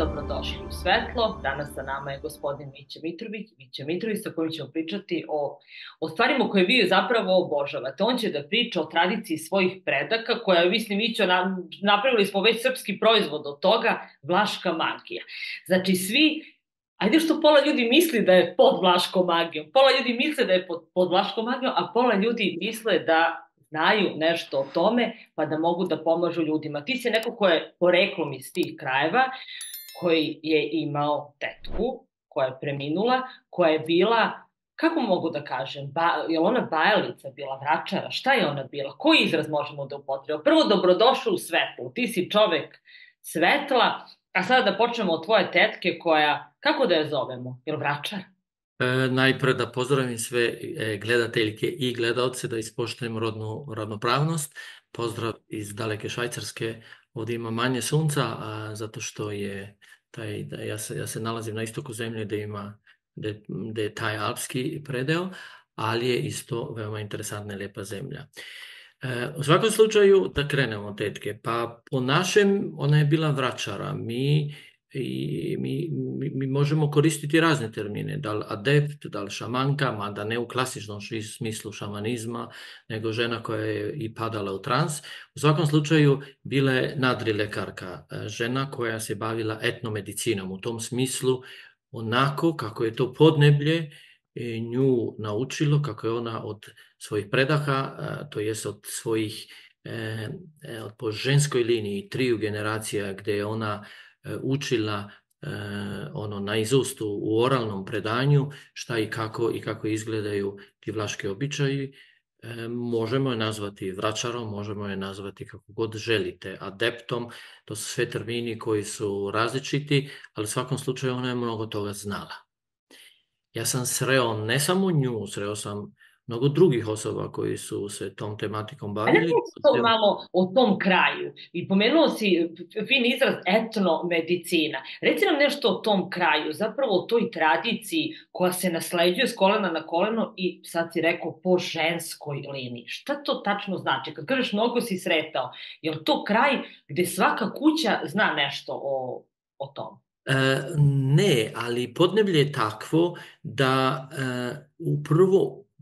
dobrodošli u Svetlo. Danas sa nama je gospodin Mića Mitrović, Mića Mitrović sa kojim ćemo pričati o, o stvarima koje vi zapravo obožavate. On će da priča o tradiciji svojih predaka, koja mislim, na, napravili smo već srpski proizvod od toga, Vlaška magija. Znači, svi Ajde što pola ljudi misli da je pod vlaškom magijom, pola ljudi misle da je pod, pod vlaškom magijom, a pola ljudi misle da znaju nešto o tome, pa da mogu da pomažu ljudima. Ti si neko ko je poreklom iz tih krajeva, koji je imao tetku, koja je preminula, koja je bila kako mogu da kažem, ba, je ona bajalica bila, vračara, šta je ona bila, koji izraz možemo da upotrebimo? Prvo, dobrodošao u svetlu, ti si čovek svetla, a sada da počnemo od tvoje tetke koja, kako da je zovemo, je li vračara? E, najpre da pozdravim sve e, gledateljke i gledalce, da ispoštujem rodnu ravnopravnost. Pozdrav iz daleke Švajcarske, ovdje ima manje sunca, a zato što je taj, da ja, se, ja se nalazim na istoku zemlje gde ima gde je taj alpski predeo, ali je isto veoma interesantna i lepa zemlja. E, u svakom slučaju, da krenemo tetke, pa po našem, ona je bila vračara. Mi i mi, mi, mi možemo koristiti razne termine, da li adept, da li šamanka, mada ne u klasičnom smislu šamanizma, nego žena koja je i padala u trans. U svakom slučaju bila je nadrilekarka, e, žena koja se bavila etnomedicinom, u tom smislu onako kako je to podneblje e, nju naučilo, kako je ona od svojih predaha, e, to jest od svojih od po ženskoj liniji triju generacija gde je ona učila e, ono na izustu u oralnom predanju šta i kako i kako izgledaju ti vlaški običaji, e, možemo je nazvati vračarom, možemo je nazvati kako god želite, adeptom, to su sve termini koji su različiti, ali u svakom slučaju ona je mnogo toga znala. Ja sam sreo ne samo nju, sreo sam mnogo drugih osoba koji su se tom tematikom bavili. A ne to malo o tom kraju. I pomenuo si fin izraz etnomedicina. Reci nam nešto o tom kraju, zapravo o toj tradiciji koja se nasleđuje s kolena na koleno i sad si rekao po ženskoj liniji. Šta to tačno znači? Kad kažeš mnogo si sretao, je li to kraj gde svaka kuća zna nešto o, o tom? E, ne, ali podneblje je takvo da e, u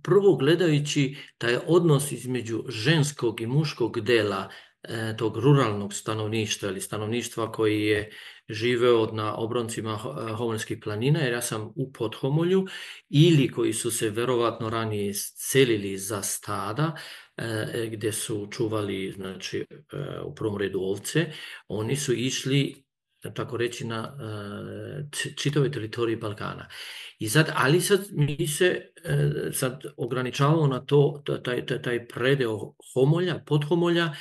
prvo gledajući taj odnos između ženskog i muškog dela e, tog ruralnog stanovništva ili stanovništva koji je živeo na obroncima e, Homonskih planina, jer ja sam u Podhomolju, ili koji su se verovatno ranije selili za stada, e, gde su čuvali znači, u prvom redu ovce, oni su išli tako reći, na čitavoj teritoriji Balkana. I sad, ali sad mi se e, sad ograničavamo na to, taj, taj, taj predeo homolja, podhomolja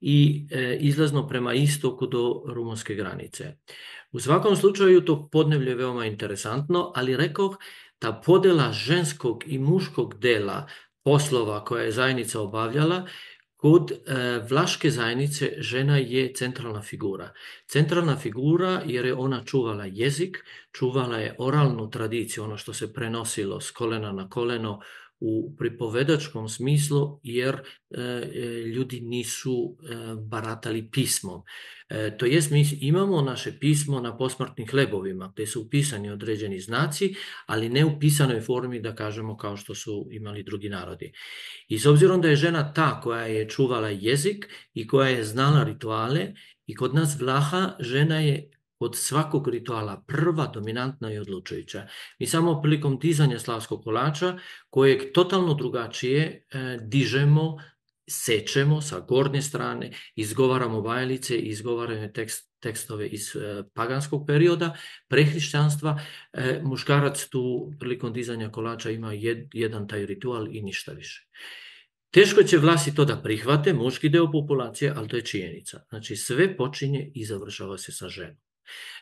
i e, izlazno prema istoku do rumunske granice. U svakom slučaju to podnevlje je veoma interesantno, ali rekoh ta podela ženskog i muškog dela poslova koja je zajednica obavljala Kod e, vlaške zajednice žena je centralna figura. Centralna figura jer je ona čuvala jezik, čuvala je oralnu tradiciju, ono što se prenosilo s kolena na koleno u pripovedačkom smislu, jer e, e, ljudi nisu baratali pismom. E, to jest, mi imamo naše pismo na posmrtnih lebovima, gde su upisani određeni znaci, ali ne u pisanoj formi, da kažemo, kao što su imali drugi narodi. I s obzirom da je žena ta koja je čuvala jezik i koja je znala rituale, i kod nas Vlaha žena je od svakog rituala prva, dominantna i odlučujuća. Mi samo prilikom dizanja slavskog kolača, kojeg totalno drugačije e, dižemo, sečemo sa gornje strane, izgovaramo bajalice, izgovaramo tekst, tekstove iz e, paganskog perioda, prehrišćanstva, e, muškarac tu prilikom dizanja kolača ima jed, jedan taj ritual i ništa više. Teško će vlasi to da prihvate, muški deo populacije, ali to je činjenica. Znači sve počinje i završava se sa ženom.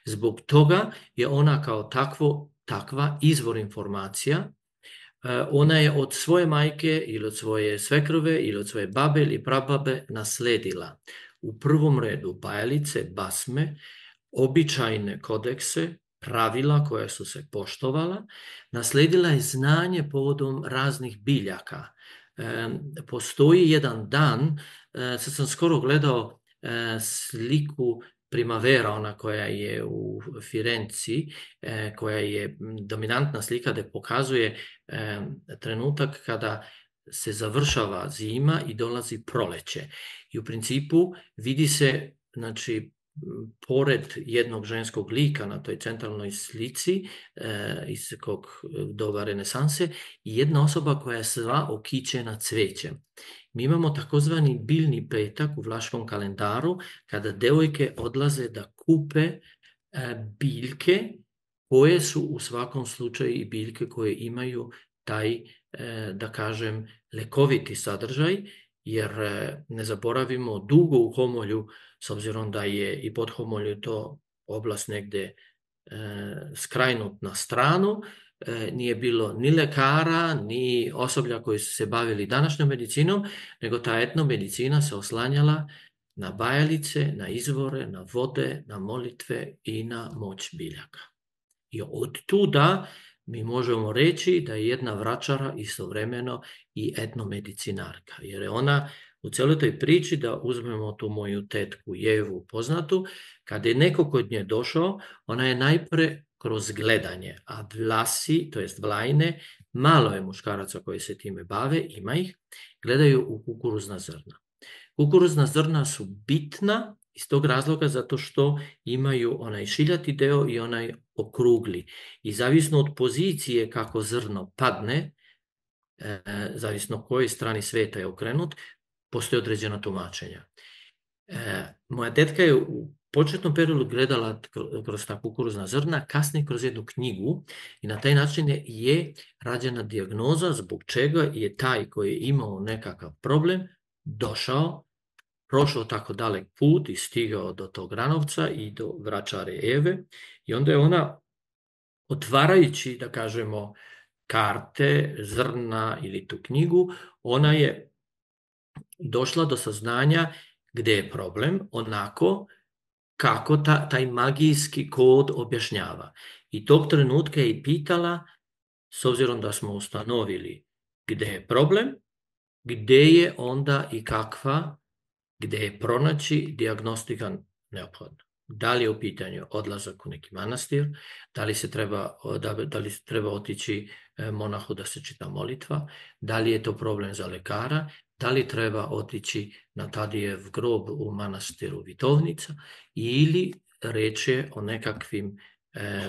Zbog toga je ona kao takvo, takva izvor informacija. E, ona je od svoje majke ili od svoje svekrove ili od svoje babe ili prababe nasledila u prvom redu bajalice, basme, običajne kodekse, pravila koja su se poštovala, nasledila je znanje povodom raznih biljaka. E, postoji jedan dan, e, sad sam skoro gledao sliku Primavera, ona koja je u Firenci, koja je dominantna slika da pokazuje e, trenutak kada se završava zima i dolazi proleće. I u principu vidi se, znači, pored jednog ženskog lika na toj centralnoj slici e, iz kog doba renesanse jedna osoba koja je sva okićena cvećem. Mi imamo takozvani biljni petak u vlaškom kalendaru kada devojke odlaze da kupe e, biljke koje su u svakom slučaju i biljke koje imaju taj, e, da kažem, lekoviti sadržaj, jer e, ne zaboravimo dugo u Homolju, s obzirom da je i pod Homolju to oblast negde skrajnut na stranu, E, nije bilo ni lekara, ni osoblja koji su se bavili današnjom medicinom, nego ta etnomedicina se oslanjala na bajalice, na izvore, na vode, na molitve i na moć biljaka. I od tuda mi možemo reći da je jedna vračara istovremeno i etnomedicinarka, jer je ona u celoj toj priči da uzmemo tu moju tetku Jevu poznatu, kada je neko kod nje došao, ona je najpre kroz gledanje, a vlasi, to jest vlajne, malo je muškaraca koji se time bave, ima ih, gledaju u kukuruzna zrna. Kukuruzna zrna su bitna iz tog razloga zato što imaju onaj šiljati deo i onaj okrugli. I zavisno od pozicije kako zrno padne, e, zavisno kojoj strani sveta je okrenut, postoje određena tumačenja. E, moja tetka je u početnom periodu gledala kroz ta kukuruzna zrna, kasnije kroz jednu knjigu i na taj način je, je rađena diagnoza zbog čega je taj koji je imao nekakav problem došao, prošao tako dalek put i stigao do tog Ranovca i do vračare Eve i onda je ona otvarajući, da kažemo, karte, zrna ili tu knjigu, ona je došla do saznanja gde je problem, onako kako ta, taj magijski kod objašnjava. I tog trenutka je i pitala, s obzirom da smo ustanovili gde je problem, gde je onda i kakva, gde je pronaći diagnostika neophodna. Da li je u pitanju odlazak u neki manastir, da li se treba, da, da li treba otići e, monahu da se čita molitva, da li je to problem za lekara, da li treba otići na Tadijev grob u manastiru Vitovnica ili reče o nekakvim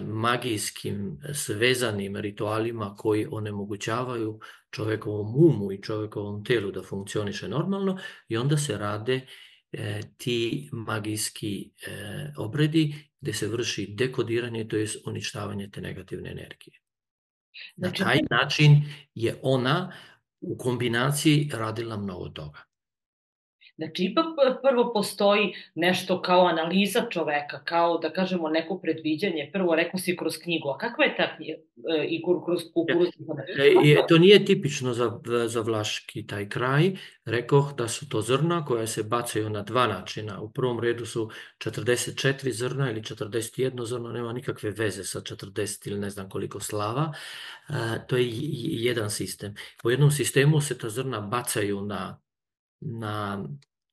magijskim svezanim ritualima koji onemogućavaju čovekovom umu i čovekovom telu da funkcioniše normalno i onda se rade e, ti magijski e, obredi gde se vrši dekodiranje, to je uništavanje te negativne energije. Na znači, taj način je ona u kombinaciji radila mnogo toga. Znači, ipak prvo postoji nešto kao analiza čoveka, kao da kažemo neko predviđanje. Prvo rekao si kroz knjigu, a kakva je ta knjiga e, i kroz kukuruz? E, to nije tipično za, za Vlaški taj kraj. Rekoh da su to zrna koja se bacaju na dva načina. U prvom redu su 44 zrna ili 41 zrno, nema nikakve veze sa 40 ili ne znam koliko slava. E, to je jedan sistem. Po jednom sistemu se ta zrna bacaju na na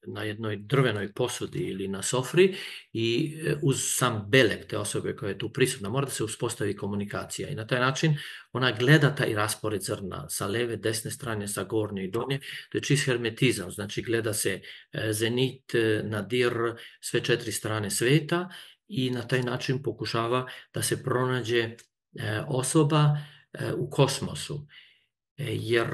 na jednoj drvenoj posudi ili na sofri i e, uz sam belek te osobe koja je tu prisutna, mora da se uspostavi komunikacija. I na taj način ona gleda taj raspored zrna sa leve, desne strane, sa gornje i donje, to je čist hermetizam, znači gleda se e, zenit, e, nadir, sve četiri strane sveta i na taj način pokušava da se pronađe osoba u kosmosu jer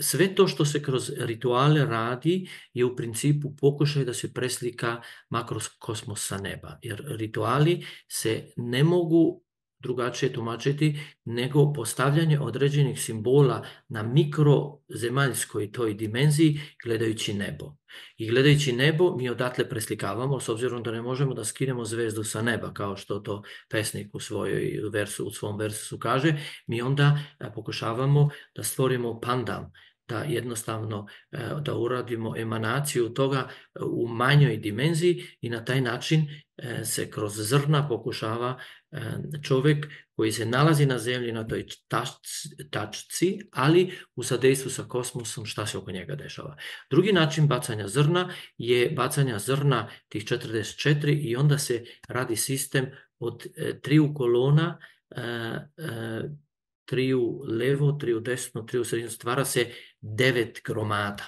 sve to što se kroz rituale radi je u principu pokušaj da se preslika makrokosmos sa neba. Jer rituali se ne mogu drugačije tumačiti nego postavljanje određenih simbola na mikrozemaljskoj toj dimenziji gledajući nebo. I gledajući nebo mi odatle preslikavamo s obzirom da ne možemo da skinemo zvezdu sa neba kao što to pesnik u, svojoj versu, u svom versu kaže, mi onda pokušavamo da stvorimo pandam, da jednostavno e, da uradimo emanaciju toga u manjoj dimenziji i na taj način e, se kroz zrna pokušava e, čovjek koji se nalazi na zemlji na toj tačci, ali u sadejstvu sa kosmosom šta se oko njega dešava. Drugi način bacanja zrna je bacanja zrna tih 44 i onda se radi sistem od triju kolona triju levo, triju desno, triju sredinu, stvara se devet gromada.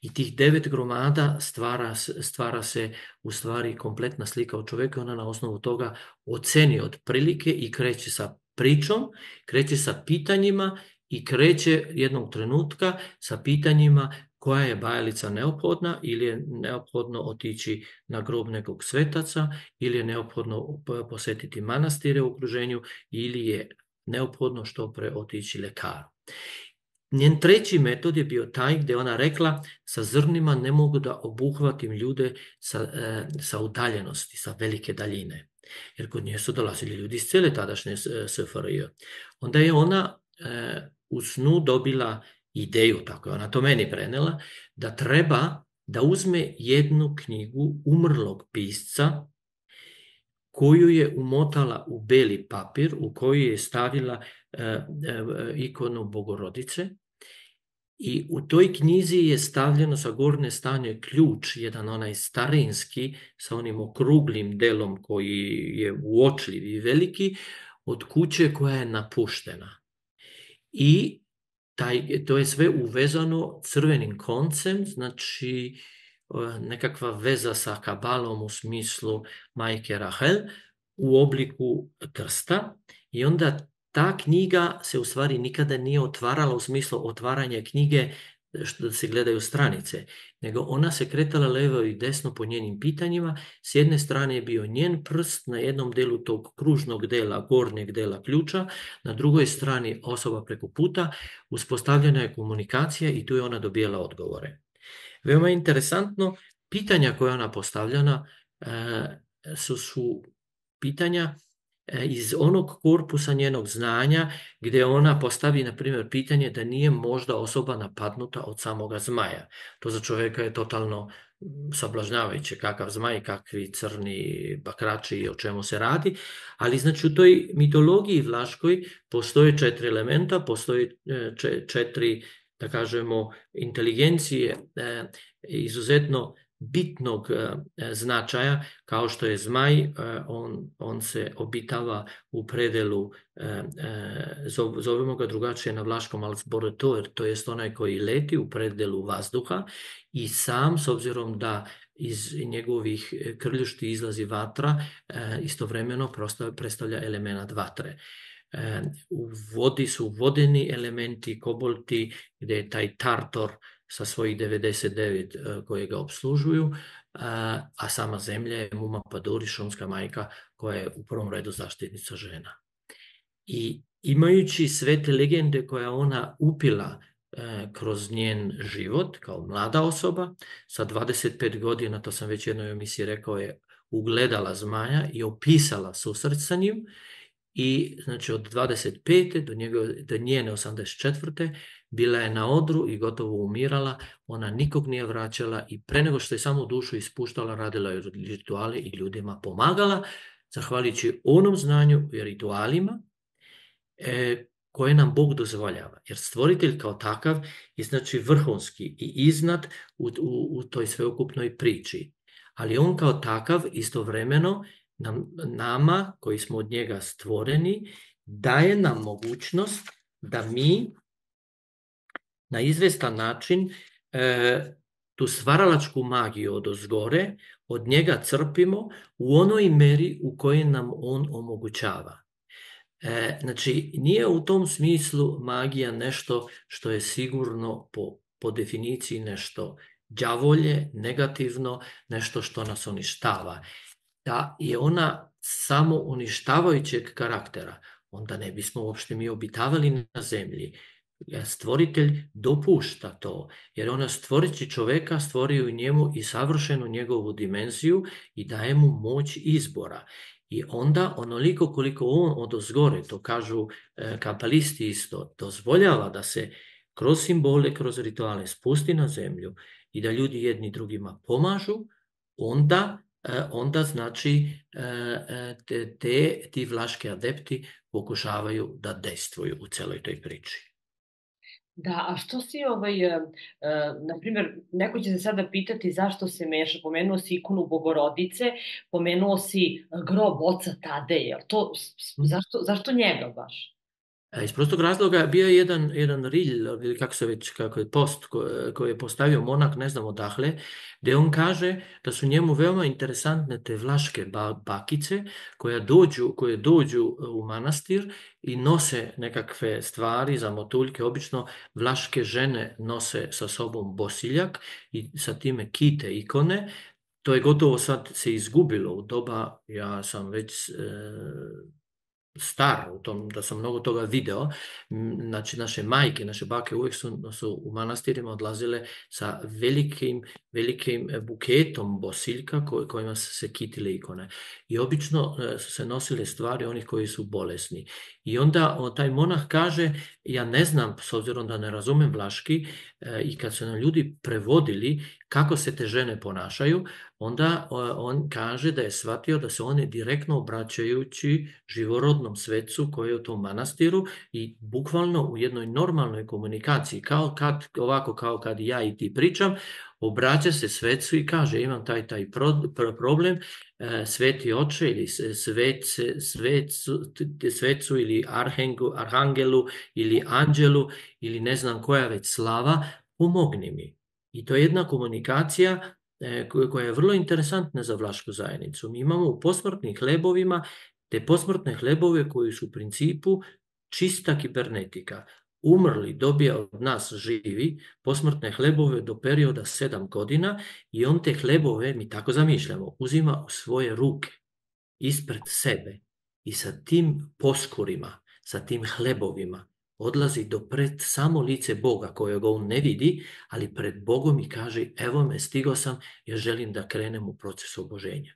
I tih devet gromada stvara, stvara se u stvari kompletna slika od čoveka, ona na osnovu toga oceni od prilike i kreće sa pričom, kreće sa pitanjima i kreće jednog trenutka sa pitanjima koja je bajalica neophodna ili je neophodno otići na grob nekog svetaca ili je neophodno posetiti manastire u okruženju ili je neophodno što pre otići lekaru. Njen treći metod je bio taj gde ona rekla sa zrnima ne mogu da obuhvatim ljude sa, e, sa udaljenosti, sa velike daljine. Jer kod nje su dolazili ljudi iz cele tadašnje SFRJ. Onda je ona e, u snu dobila ideju, tako je ona to meni prenela, da treba da uzme jednu knjigu umrlog pisca koju je umotala u beli papir u koju je stavila e, e, ikonu Bogorodice i u toj knjizi je stavljeno sa gorne stanje ključ, jedan onaj starinski, sa onim okruglim delom koji je uočljiv i veliki, od kuće koja je napuštena. I taj, to je sve uvezano crvenim koncem, znači nekakva veza sa kabalom u smislu majke Rahel u obliku krsta i onda ta knjiga se u stvari nikada nije otvarala u smislu otvaranja knjige što se gledaju stranice, nego ona se kretala levo i desno po njenim pitanjima. S jedne strane je bio njen prst na jednom delu tog kružnog dela, gornjeg dela ključa, na drugoj strani osoba preko puta, uspostavljena je komunikacija i tu je ona dobijala odgovore. Veoma interesantno, pitanja koja ona postavljena e, su, su pitanja iz onog korpusa njenog znanja gde ona postavi, na primjer, pitanje da nije možda osoba napadnuta od samoga zmaja. To za čoveka je totalno sablažnjavajuće kakav zmaj, kakvi crni bakrači i o čemu se radi, ali znači u toj mitologiji vlaškoj postoje četiri elementa, postoje e, četiri da kažemo, inteligencije e, izuzetno bitnog e, značaja, kao što je zmaj, e, on, on se obitava u predelu, zovemo ga drugačije na vlaškom alsborotor, to jest onaj koji leti u predelu vazduha i sam, s obzirom da iz njegovih krljušti izlazi vatra, istovremeno predstavlja element vatre. U vodi su vodeni elementi, kobolti, gde je taj tartor sa svojih 99 e, koje ga obslužuju, a sama zemlja je Muma Paduri, šumska majka, koja je u prvom redu zaštitnica žena. I imajući sve te legende koje ona upila e, kroz njen život kao mlada osoba, sa 25 godina, to sam već jednoj emisiji rekao, je ugledala zmaja i opisala susret sa njim i znači od 25. do, njegove, do njene 84. bila je na odru i gotovo umirala, ona nikog nije vraćala i pre nego što je samo dušu ispuštala, radila je rituale i ljudima pomagala, zahvaljujući onom znanju i ritualima e, koje nam Bog dozvoljava. Jer stvoritelj kao takav je znači vrhunski i iznad u, u, u toj sveokupnoj priči. Ali on kao takav istovremeno nam, nama koji smo od njega stvoreni daje nam mogućnost da mi na izvestan način e, tu stvaralačku magiju od ozgore, od njega crpimo u onoj meri u kojoj nam on omogućava. E, znači, nije u tom smislu magija nešto što je sigurno po, po definiciji nešto đavolje, negativno, nešto što nas uništava da je ona samo uništavajućeg karaktera, onda ne bismo uopšte mi obitavali na zemlji. Stvoritelj dopušta to, jer ona stvorići čoveka stvori u njemu i savršenu njegovu dimenziju i daje mu moć izbora. I onda onoliko koliko on od ozgore, to kažu e, kapalisti isto, dozvoljava da se kroz simbole, kroz rituale spusti na zemlju i da ljudi jedni drugima pomažu, onda e, onda znači e, te, te, ti vlaški adepti pokušavaju da dejstvuju u celoj toj priči. Da, a što si, ovaj, uh, na primjer, neko će se sada pitati zašto se meša, pomenuo si ikonu Bogorodice, pomenuo si grob oca Tadeja, to, mhm. zašto, zašto njega baš? Iz prostog razloga bio je jedan, jedan rilj, ili kako se već, kako je post koji je postavio monak, ne znam odakle, gde on kaže da su njemu veoma interesantne te vlaške bakice koje dođu, koje dođu u manastir i nose nekakve stvari za motuljke. Obično vlaške žene nose sa sobom bosiljak i sa time kite ikone. To je gotovo sad se izgubilo u doba, ja sam već e, star u tom, da sam mnogo toga video, znači naše majke, naše bake uvijek su, su u manastirima odlazile sa velikim, velikim buketom bosiljka koj, kojima su se kitile ikone. I obično e, su se nosile stvari onih koji su bolesni. I onda taj monah kaže, ja ne znam, s obzirom da ne razumem vlaški, e, i kad su nam ljudi prevodili kako se te žene ponašaju, onda on kaže da je shvatio da se one direktno obraćajući živorodnom svecu koji je u tom manastiru i bukvalno u jednoj normalnoj komunikaciji, kao kad, ovako kao kad ja i ti pričam, obraća se svecu i kaže imam taj taj problem, e, sveti oče ili svece, svecu, svecu ili arhengu, arhangelu ili anđelu ili ne znam koja već slava, pomogni mi. I to je jedna komunikacija e, koja je vrlo interesantna za vlašku zajednicu. Mi imamo u posmrtnim hlebovima te posmrtne hlebove koji su u principu čista kibernetika. Umrli dobija od nas živi posmrtne hlebove do perioda sedam godina i on te hlebove, mi tako zamišljamo, uzima u svoje ruke, ispred sebe i sa tim poskurima, sa tim hlebovima, odlazi do pred samo lice Boga kojeg on ne vidi, ali pred Bogom i kaže evo me, stigo sam jer želim da krenem u proces oboženja.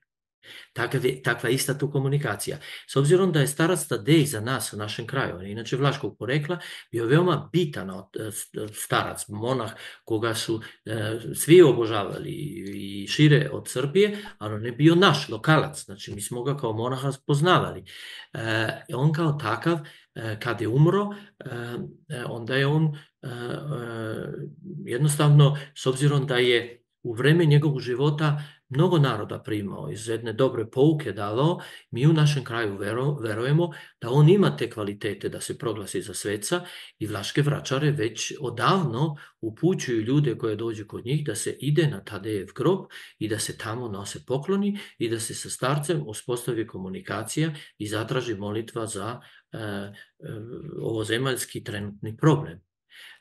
Takav je, takva ista tu komunikacija. S obzirom da je starac Tadej za nas u našem kraju, on inače vlaškog porekla, bio veoma bitan e, starac, monah koga su e, svi obožavali i šire od Srbije, ali on je bio naš lokalac, znači mi smo ga kao monaha poznavali. E, on kao takav, e, kad je umro, e, e onda je on e, jednostavno, s obzirom da je u vreme njegovog života mnogo naroda primao, iz jedne dobre pouke davao, mi u našem kraju vero, verujemo da on ima te kvalitete da se proglasi za sveca i vlaške vračare već odavno upućuju ljude koje dođu kod njih da se ide na Tadejev grob i da se tamo nose pokloni i da se sa starcem uspostavi komunikacija i zatraži molitva za e, e, ovozemaljski trenutni problem.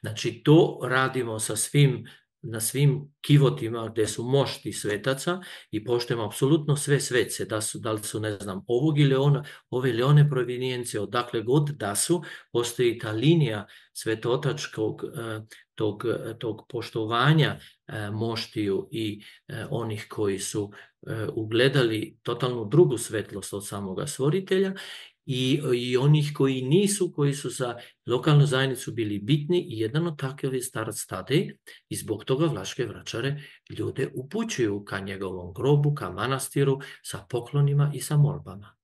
Znači, to radimo sa svim na svim kivotima gde su mošti svetaca i poštujemo apsolutno sve svece, da, su, da li su, ne znam, ovog ili ona, ove ili one provinijencije, odakle god da su, postoji ta linija svetotačkog e, tog, tog poštovanja e, moštiju i e, onih koji su ugledali totalnu drugu svetlost od samoga stvoritelja i, i onih koji nisu, koji su za lokalnu zajednicu bili bitni i jedan od takav je starac Tadej i zbog toga Vlaške vračare ljude upućuju ka njegovom grobu, ka manastiru sa poklonima i sa molbama.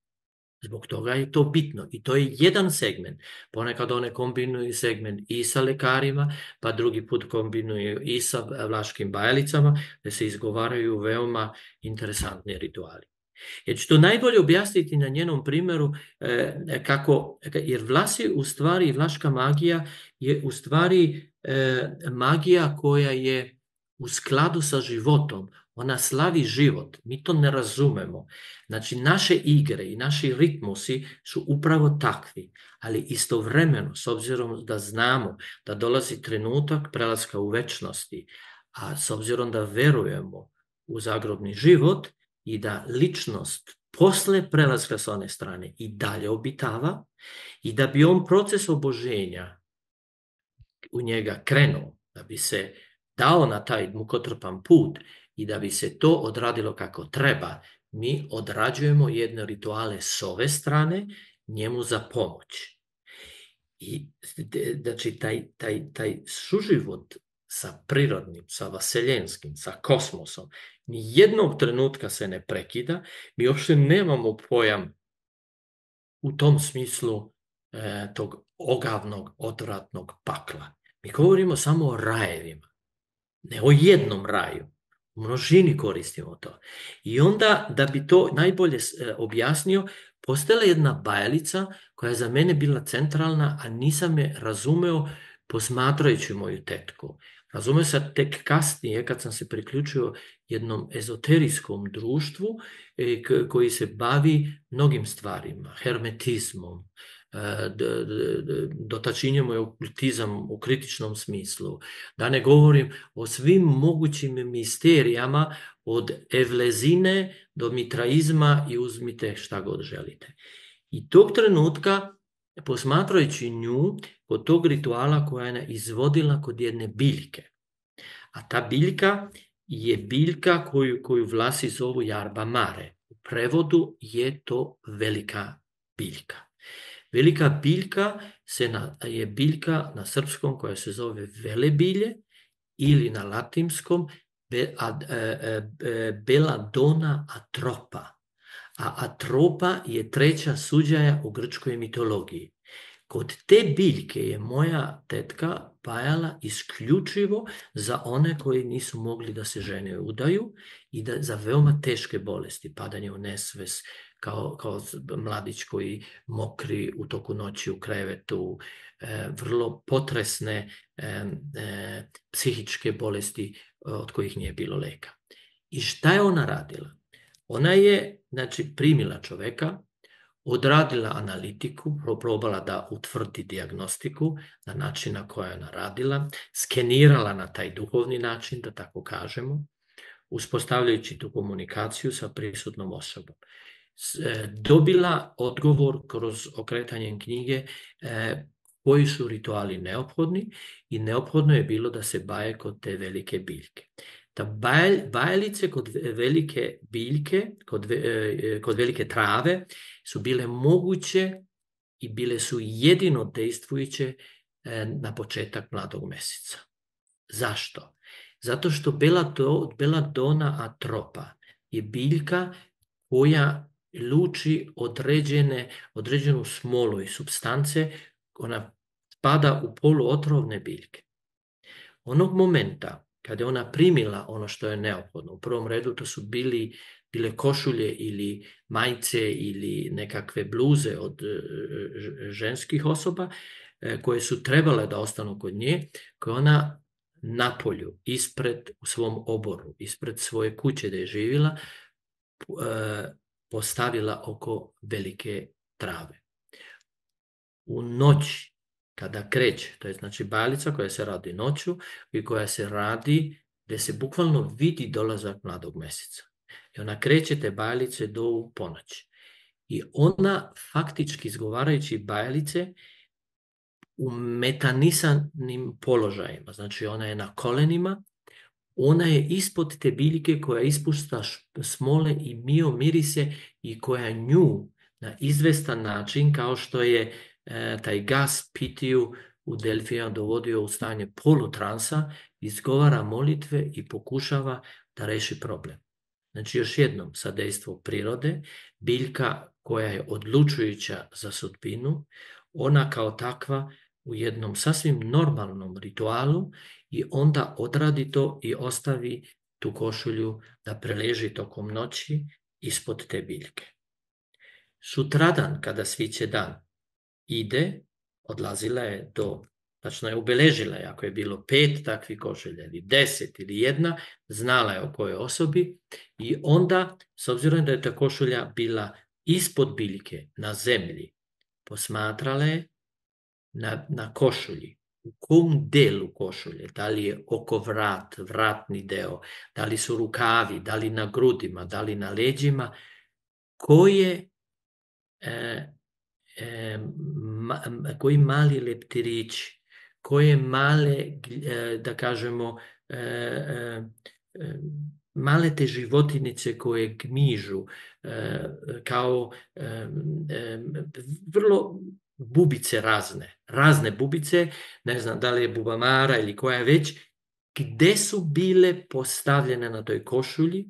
Zbog toga je to bitno i to je jedan segment. Ponekad one kombinuju segment i sa lekarima, pa drugi put kombinuju i sa vlaškim bajalicama, da se izgovaraju veoma interesantni rituali. Jer ću to najbolje objasniti na njenom primjeru e, kako, jer vlasi u stvari, vlaška magija je u stvari e, magija koja je u skladu sa životom. Ona slavi život. Mi to ne razumemo. Znači, naše igre i naši ritmusi su upravo takvi, ali istovremeno, s obzirom da znamo da dolazi trenutak prelaska u večnosti, a s obzirom da verujemo u zagrobni život, i da ličnost posle prelaska sa one strane i dalje obitava i da bi on proces oboženja u njega krenuo, da bi se dao na taj mukotrpan put i da bi se to odradilo kako treba, mi odrađujemo jedne rituale s ove strane njemu za pomoć. I znači taj, taj, taj suživot sa prirodnim, sa vaseljenskim, sa kosmosom, ni jednog trenutka se ne prekida, mi uopšte nemamo pojam u tom smislu e, tog ogavnog, odvratnog pakla. Mi govorimo samo o rajevima, ne o jednom raju. U množini koristimo to. I onda, da bi to najbolje e, objasnio, postala jedna bajalica koja je za mene bila centralna, a nisam je razumeo posmatrajući moju tetku. Razumeo se tek kasnije kad sam se priključio jednom ezoterijskom društvu e, koji se bavi mnogim stvarima, hermetizmom, e, dotačinjemo je okultizam u kritičnom smislu. Da ne govorim o svim mogućim misterijama od evlezine do mitraizma i uzmite šta god želite. I tog trenutka, posmatrajući nju, kod tog rituala koja je izvodila kod jedne biljke. A ta biljka je biljka koju, koju vlasi zovu jarba mare. U prevodu je to velika biljka. Velika biljka se na, je biljka na srpskom koja se zove velebilje ili na latinskom be, a, e, e, e, beladona atropa. A atropa je treća suđaja u grčkoj mitologiji. Kod te biljke je moja tetka pajala isključivo za one koji nisu mogli da se žene udaju i da za veoma teške bolesti, padanje u nesves, kao, kao mladić koji mokri u toku noći u krevetu, e, vrlo potresne e, e, psihičke bolesti od kojih nije bilo leka. I šta je ona radila? Ona je, znači, primila čoveka, odradila analitiku, probala da utvrdi diagnostiku na način na koja je ona radila, skenirala na taj duhovni način, da tako kažemo, uspostavljajući tu komunikaciju sa prisutnom osobom. E, dobila odgovor kroz okretanjem knjige e, koji su rituali neophodni i neophodno je bilo da se baje kod te velike biljke da baj, bajalice kod velike biljke, kod, e, kod velike trave su bile moguće i bile su jedino dejstvujuće e, na početak mladog meseca. Zašto? Zato što beladona atropa je biljka koja luči određene, određenu smolu i substance, ona spada u poluotrovne biljke. Onog momenta kada je ona primila ono što je neophodno, u prvom redu to su bili, bile košulje ili majice ili nekakve bluze od e, ženskih osoba e, koje su trebale da ostanu kod nje, koje ona napolju, ispred, u svom oboru, ispred svoje kuće da je živila, e, postavila oko velike trave. U noći kada kreće, to je znači bajalica koja se radi noću i koja se radi gde se bukvalno vidi dolazak mladog meseca. I ona kreće te bajalice do ponoći. I ona faktički izgovarajući bajalice u metanisanim položajima, znači ona je na kolenima, ona je ispod te biljke koja ispušta smole i mio mirise i koja nju na izvestan način, kao što je e, taj gas pitiju u Delfija dovodio u stanje polutransa, izgovara molitve i pokušava da reši problem. Znači još jednom, sa dejstvo prirode, biljka koja je odlučujuća za sudbinu, ona kao takva u jednom sasvim normalnom ritualu i onda odradi to i ostavi tu košulju da preleži tokom noći ispod te biljke. Sutradan, kada sviće dan, ide, odlazila je do, tačno je ubeležila je, ako je bilo pet takvih košulja ili deset ili jedna, znala je o kojoj osobi i onda, s obzirom da je ta košulja bila ispod biljke, na zemlji, posmatrala je na, na košulji, u kom delu košulje, da li je oko vrat, vratni deo, da li su rukavi, da li na grudima, da li na leđima, koje e, e, ma, koji mali leptirići, koje male, e, da kažemo, e, e, male te životinice koje gmižu, kao vrlo bubice razne, razne bubice, ne znam da li je bubamara ili koja je već, gde su bile postavljene na toj košulji,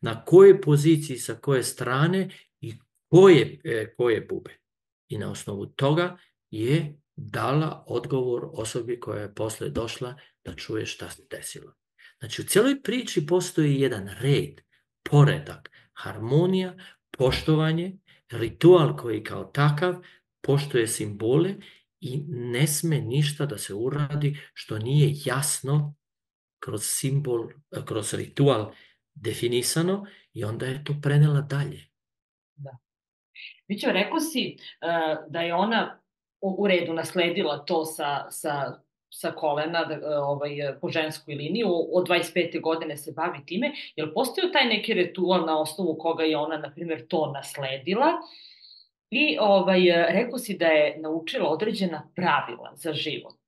na kojoj poziciji, sa koje strane i koje, koje bube. I na osnovu toga je dala odgovor osobi koja je posle došla da čuje šta se desilo. Znači, u cijeloj priči postoji jedan red, poredak, harmonija, poštovanje, ritual koji kao takav poštuje simbole i ne sme ništa da se uradi što nije jasno kroz simbol, kroz ritual definisano i onda je to prenela dalje. Mićo, rekao si uh, da je ona u, u redu nasledila to sa, sa sa kolena da, ovaj, po ženskoj liniji, od 25. godine se bavi time, li postoji taj neki ritual na osnovu koga je ona, na primjer, to nasledila i ovaj, rekao si da je naučila određena pravila za život.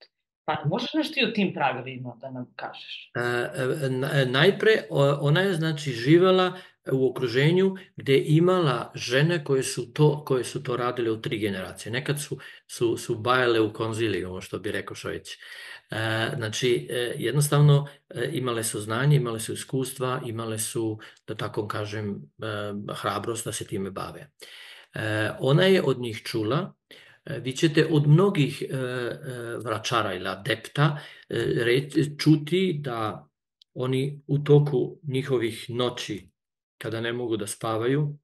Pa možeš nešto i o tim pravilima da nam kažeš? E, e, najpre, ona je znači živela u okruženju gde imala žene koje su to, koje su to radile u tri generacije. Nekad su, su, su bajale u konziliju, što bi rekao Šojić. E, znači, e, jednostavno e, imale su znanje, imale su iskustva, imale su, da tako kažem, e, hrabrost da se time bave. E, ona je od njih čula, e, vi ćete od mnogih e, vračara ili adepta čuti da oni u toku njihovih noći kada ne mogu da spavaju,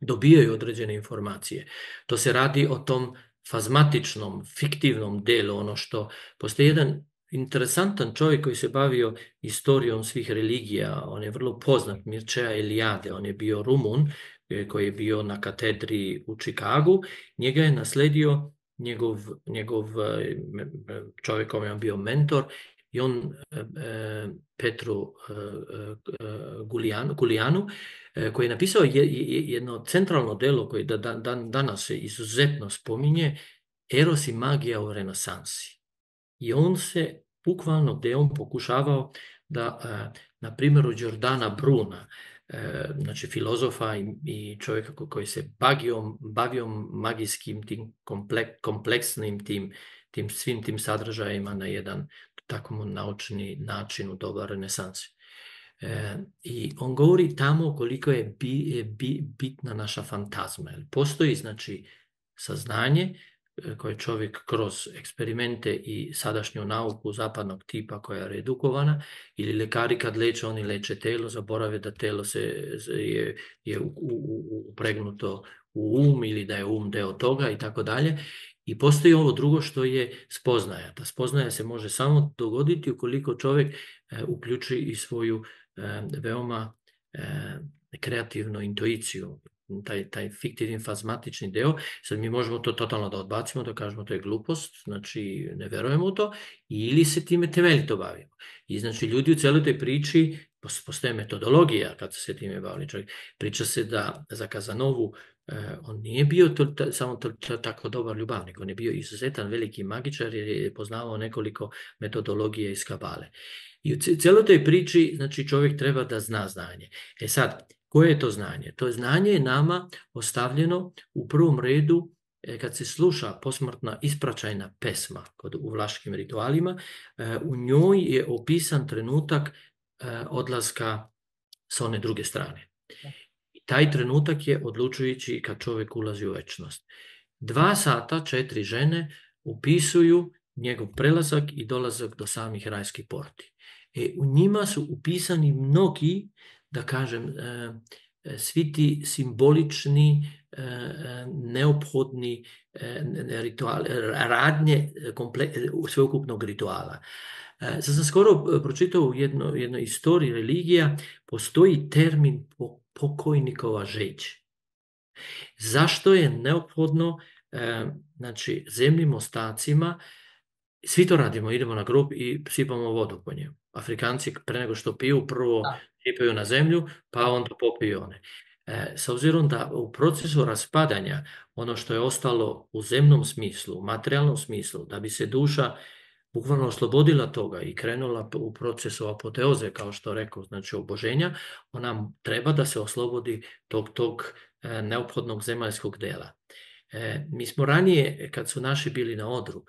dobijaju određene informacije. To se radi o tom fazmatičnom, fiktivnom delu, ono što postoji jedan interesantan čovjek koji se bavio istorijom svih religija, on je vrlo poznat, Mircea Eliade, on je bio Rumun, e, koji je bio na katedri u Čikagu, njega je nasledio njegov, njegov e, čovjek je bio mentor i on e, Petru Gulijanu, Gulijanu koji je napisao jedno centralno delo koje da, dan, danas se izuzetno spominje, Eros i magija u renesansi. I on se bukvalno gde on pokušavao da, na primjeru Đordana Bruna, znači filozofa i, čovjeka koji se bagio, bavio magijskim tim komplek, kompleksnim tim, tim svim tim sadržajima na jedan tako naučni način u doba renesanse. E, I on govori tamo koliko je bi, bi, bitna naša fantazma. Postoji znači saznanje e, koje čovjek kroz eksperimente i sadašnju nauku zapadnog tipa koja je redukovana ili lekari kad leče, oni leče telo, zaborave da telo se je, je upregnuto u um ili da je um deo toga i tako dalje. I postoji ovo drugo što je spoznaja. Ta spoznaja se može samo dogoditi ukoliko čovjek e, uključi i svoju e, veoma e, kreativnu intuiciju, taj, taj fiktivni fazmatični deo, sad mi možemo to totalno da odbacimo, da kažemo to je glupost, znači ne verujemo u to, ili se time temeljito bavimo. I znači ljudi u celoj toj priči, postoje metodologija kad se time bavili čovjek, priča se da za Kazanovu on nije bio to, ta, samo to, to, tako dobar ljubavnik, on je bio izuzetan veliki magičar jer je poznavao nekoliko metodologije iz kabale. I u celoj toj priči, znači čovjek treba da zna znanje. E sad, koje je to znanje? To znanje je nama ostavljeno u prvom redu e, kad se sluša posmrtna ispračajna pesma kod, u vlaškim ritualima, e, u njoj je opisan trenutak e, odlaska sa one druge strane. Taj trenutak je odlučujući kad čovjek ulazi u večnost. Dva sata četiri žene upisuju njegov prelazak i dolazak do samih rajskih porti. E, u njima su upisani mnogi, da kažem, e, e svi ti simbolični, e, neophodni rituali, radnje komple, sveukupnog rituala. Sad sam skoro pročitao u jedno, jednoj istoriji religija, postoji termin po pokojnikova žeć. Zašto je neophodno, e, znači, zemljim ostacima, svi to radimo, idemo na grob i sipamo vodu po njemu. Afrikanci pre nego što piju, prvo da. sipaju na zemlju, pa onda popiju one. E, s obzirom da u procesu raspadanja ono što je ostalo u zemnom smislu, u materijalnom smislu, da bi se duša bukvalno oslobodila toga i krenula u procesu apoteoze, kao što rekao, znači oboženja, ona treba da se oslobodi tog, tog e, neophodnog zemaljskog dela. E, mi smo ranije, kad su naši bili na odru,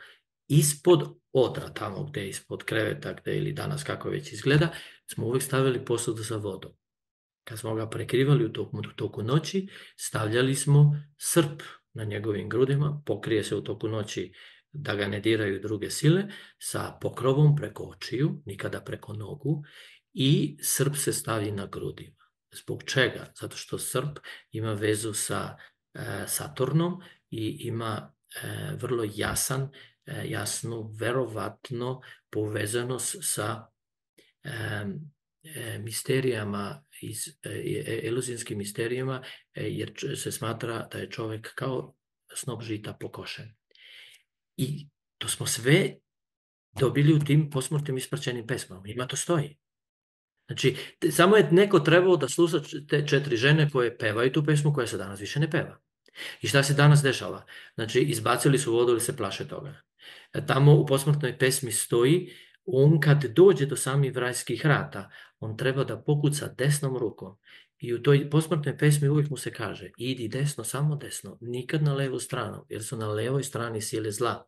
ispod odra, tamo gde je ispod kreveta, gde ili danas kako već izgleda, smo uvek stavili posudu za vodom. Kad smo ga prekrivali u toku, u toku noći, stavljali smo srp na njegovim grudima, pokrije se u toku noći da ga ne diraju druge sile, sa pokrovom preko očiju, nikada preko nogu, i srp se stavi na grudima. Zbog čega? Zato što srp ima vezu sa e, Saturnom i ima e, vrlo jasan, e, jasnu, verovatno povezanost sa e, e, misterijama, iz, e, e iluzijskim misterijama, jer se smatra da je čovek kao snop žita pokošen. I to smo sve dobili u tim posmrtnim ispraćenim pesmama. Ima to stoji. Znači, samo je neko trebao da sluša te četiri žene koje pevaju tu pesmu koja se danas više ne peva. I šta se danas dešava? Znači, izbacili su vodu ili se plaše toga. E, tamo u posmrtnoj pesmi stoji, on kad dođe do samih vrajskih rata, on treba da pokuca desnom rukom. I u toj posmrtnoj pesmi uvijek mu se kaže, idi desno, samo desno, nikad na levu stranu, jer su na levoj strani sile zla.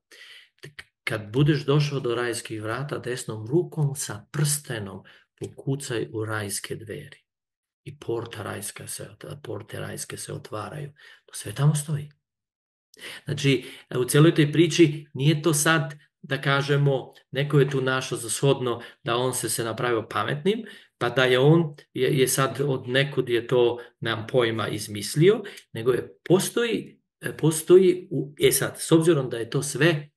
Kad budeš došao do rajskih vrata, desnom rukom sa prstenom pokucaj u rajske dveri. I porta rajska se, porte rajske se otvaraju. To sve tamo stoji. Znači, u celoj toj priči nije to sad da kažemo, neko je tu našo za shodno da on se se napravio pametnim, pa da je on, je, je sad od nekud je to nam pojma izmislio, nego je postoji, postoji, u, e sad, s obzirom da je to sve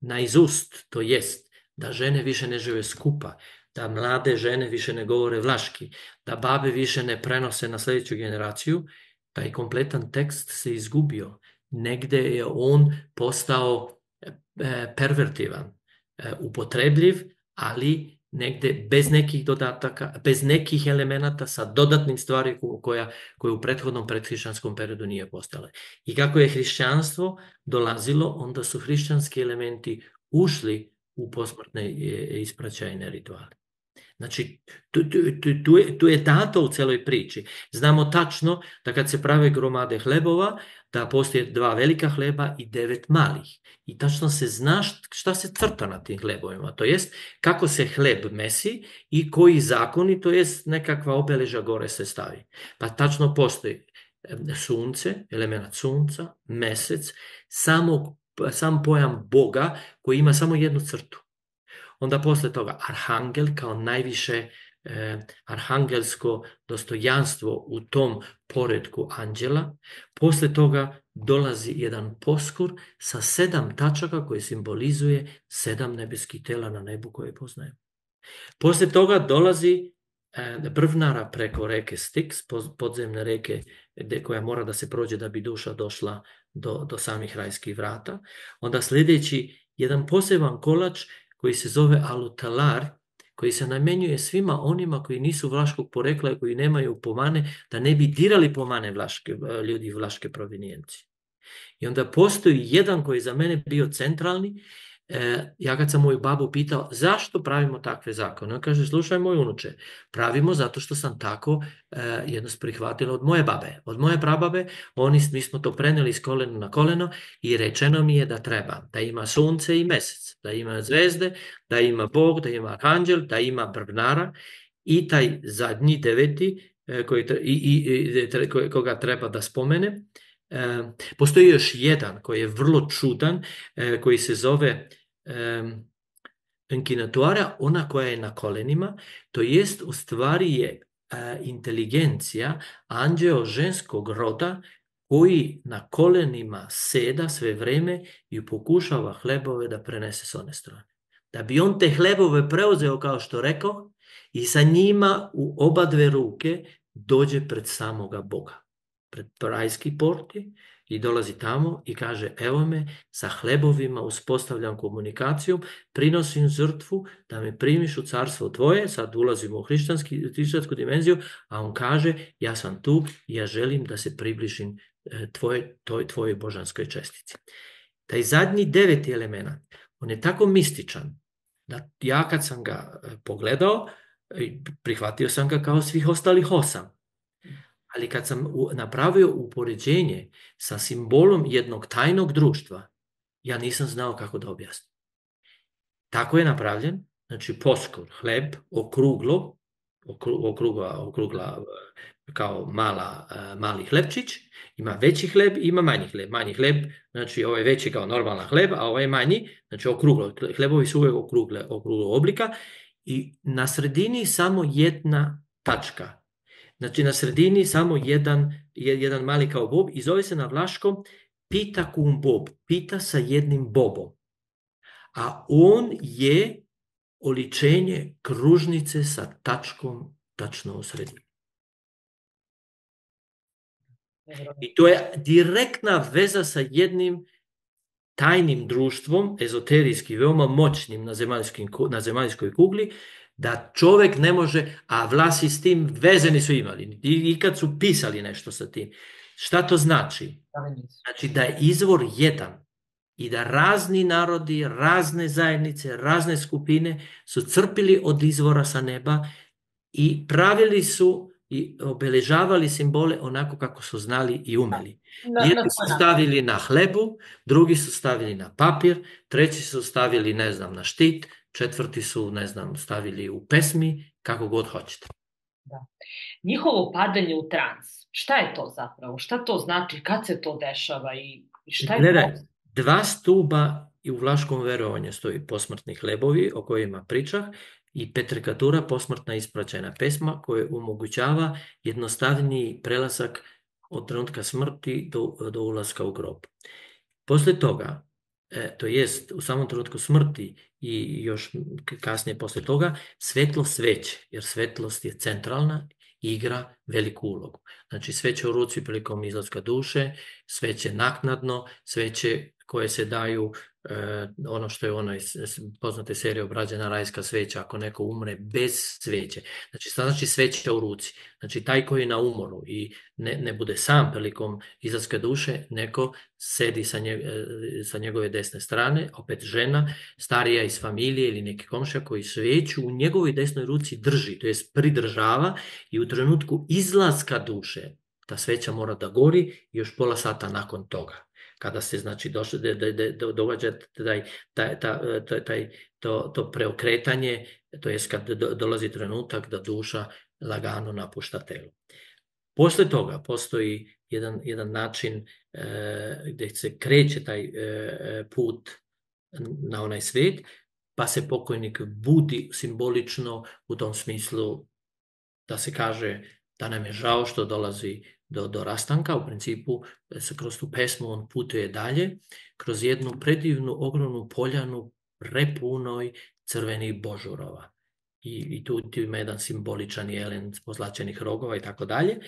na izust, to jest da žene više ne žive skupa, da mlade žene više ne govore vlaški, da babe više ne prenose na sledeću generaciju, taj kompletan tekst se izgubio. Negde je on postao e, pervertivan, e, upotrebljiv, ali negde bez nekih dodataka, bez nekih elemenata sa dodatnim stvari koja, koje u prethodnom predhrišćanskom periodu nije postale. I kako je hrišćanstvo dolazilo, onda su hrišćanski elementi ušli u posmrtne e, ispraćajne rituale. Znači, tu, tu, tu, tu, je, tu je dato u celoj priči. Znamo tačno da kad se prave gromade hlebova, da postoje dva velika hleba i devet malih. I tačno se zna šta se crta na tim hlebovima, to jest kako se hleb mesi i koji zakoni, to jest nekakva obeleža gore se stavi. Pa tačno postoji sunce, element sunca, mesec, samo, sam pojam Boga koji ima samo jednu crtu. Onda posle toga arhangel kao najviše e, arhangelsko dostojanstvo u tom poredku anđela. Posle toga dolazi jedan poskur sa sedam tačaka koje simbolizuje sedam nebeskih tela na nebu koje poznajemo. Posle toga dolazi e, brvnara preko reke Styx, podzemne reke gde, koja mora da se prođe da bi duša došla do, do samih rajskih vrata. Onda sledeći jedan poseban kolač koji se zove alutalar, koji se namenjuje svima onima koji nisu vlaškog porekla i koji nemaju pomane, da ne bi dirali pomane vlaške, ljudi vlaške provinijenci. I onda postoji jedan koji je za mene bio centralni, E, ja kad sam moju babu pitao zašto pravimo takve zakone, on kaže slušaj moj unuče, pravimo zato što sam tako e, jednost prihvatila od moje babe, od moje prababe, oni, mi smo to preneli s kolena na koleno i rečeno mi je da treba, da ima sunce i mesec, da ima zvezde, da ima Bog, da ima anđel, da ima brvnara i taj zadnji deveti e, koji, i, i, i, koga treba da spomene, E, postoji još jedan koji je vrlo čudan, e, koji se zove um, ona koja je na kolenima, to jest u stvari je uh, inteligencija anđeo ženskog roda koji na kolenima seda sve vreme i pokušava hlebove da prenese s one strane. Da bi on te hlebove preuzeo, kao što rekao, i sa njima u oba dve ruke dođe pred samoga Boga. Pred rajski porti i dolazi tamo i kaže evo me, sa hlebovima uspostavljam komunikaciju, prinosim žrtvu da me primiš u carstvo tvoje, sad ulazimo u hrišćanski, hrišćansku dimenziju, a on kaže ja sam tu i ja želim da se približim e, tvoje, toj, tvojoj božanskoj čestici. Taj zadnji deveti element, on je tako mističan da ja kad sam ga e, pogledao, prihvatio sam ga kao svih ostalih osam. Ali kad sam napravio upoređenje sa simbolom jednog tajnog društva, ja nisam znao kako da objasnim. Tako je napravljen, znači poskor, hleb, okruglo, okrugla, okrugla kao mala, mali hlebčić, ima veći hleb ima manji hleb. Manji hleb, znači ovaj veći kao normalna hleb, a ovaj manji, znači okruglo. Hlebovi su uvijek okrugle, okruglo oblika i na sredini samo jedna tačka. Znači na sredini samo jedan, jedan mali kao bob i zove se na vlaškom pita kum bob, pita sa jednim bobom. A on je oličenje kružnice sa tačkom tačno u sredini. I to je direktna veza sa jednim tajnim društvom, ezoterijski, veoma moćnim na, zemaljskoj kugli, da čovek ne može, a vlasi s tim vezeni su imali. I, i kad su pisali nešto sa tim. Šta to znači? Znači da je izvor jedan i da razni narodi, razne zajednice, razne skupine su crpili od izvora sa neba i pravili su i obeležavali simbole onako kako su znali i umeli. Jedni su stavili na hlebu, drugi su stavili na papir, treći su stavili, ne znam, na štit, četvrti su, ne znam, stavili u pesmi, kako god hoćete. Da. Njihovo padanje u trans, šta je to zapravo? Šta to znači? Kad se to dešava i šta je Gledaj, to? dva stuba i u vlaškom verovanju stoji posmrtni hlebovi o kojima pričah i Petrikatura posmrtna ispraćajna pesma koja omogućava jednostavniji prelazak od trenutka smrti do, do ulaska u grob. Posle toga, e, to jest u samom trenutku smrti i još kasnije posle toga, svetlo sveće, jer svetlost je centralna igra veliku ulogu. Znači sveće u ruci prilikom izlaska duše, sveće naknadno, sveće koje se daju e, ono što je ono iz poznate serije obrađena rajska sveća, ako neko umre bez sveće. Znači, znači sveća u ruci. Znači, taj koji je na umoru i ne, ne bude sam prilikom izlaska duše, neko sedi sa, nje, e, sa njegove desne strane, opet žena, starija iz familije ili neki komšija koji sveću u njegovoj desnoj ruci drži, to jest pridržava i u trenutku izlaska duše ta sveća mora da gori još pola sata nakon toga kada se znači došlo da, da, da događa taj, taj, taj, taj, to, to preokretanje, to jest kad dolazi trenutak da duša lagano napušta telo. Posle toga postoji jedan, jedan način e, gde se kreće taj e, put na onaj svet, pa se pokojnik budi simbolično u tom smislu da se kaže da nam je žao što dolazi do, do rastanka, u principu se kroz tu pesmu on putuje dalje, kroz jednu predivnu, ogromnu poljanu prepunoj crvenih božurova. I, i tu, tu ima jedan simboličan jelen pozlačenih rogova i tako dalje.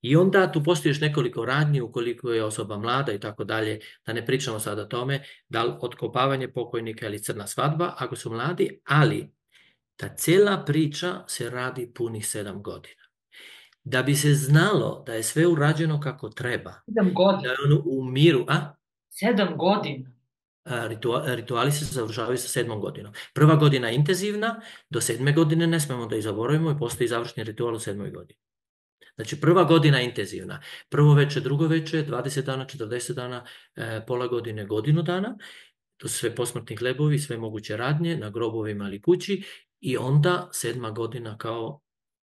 I onda tu postoji još nekoliko radnji ukoliko je osoba mlada i tako dalje, da ne pričamo sad o tome, da li otkopavanje pokojnika ili crna svadba, ako su mladi, ali ta cela priča se radi punih sedam godina da bi se znalo da je sve urađeno kako treba. Sedam godina. Da je ono u miru, a? Sedam godina. Rituali, rituali se završavaju sa sedmom godinom. Prva godina je intenzivna, do sedme godine ne smemo da ih zaboravimo i postoji završni ritual u sedmoj godini. Znači prva godina je intenzivna. Prvo veče, drugo veče, 20 dana, 40 dana, e, pola godine, godinu dana. To su sve posmrtni hlebovi, sve moguće radnje na grobovima ili kući i onda sedma godina kao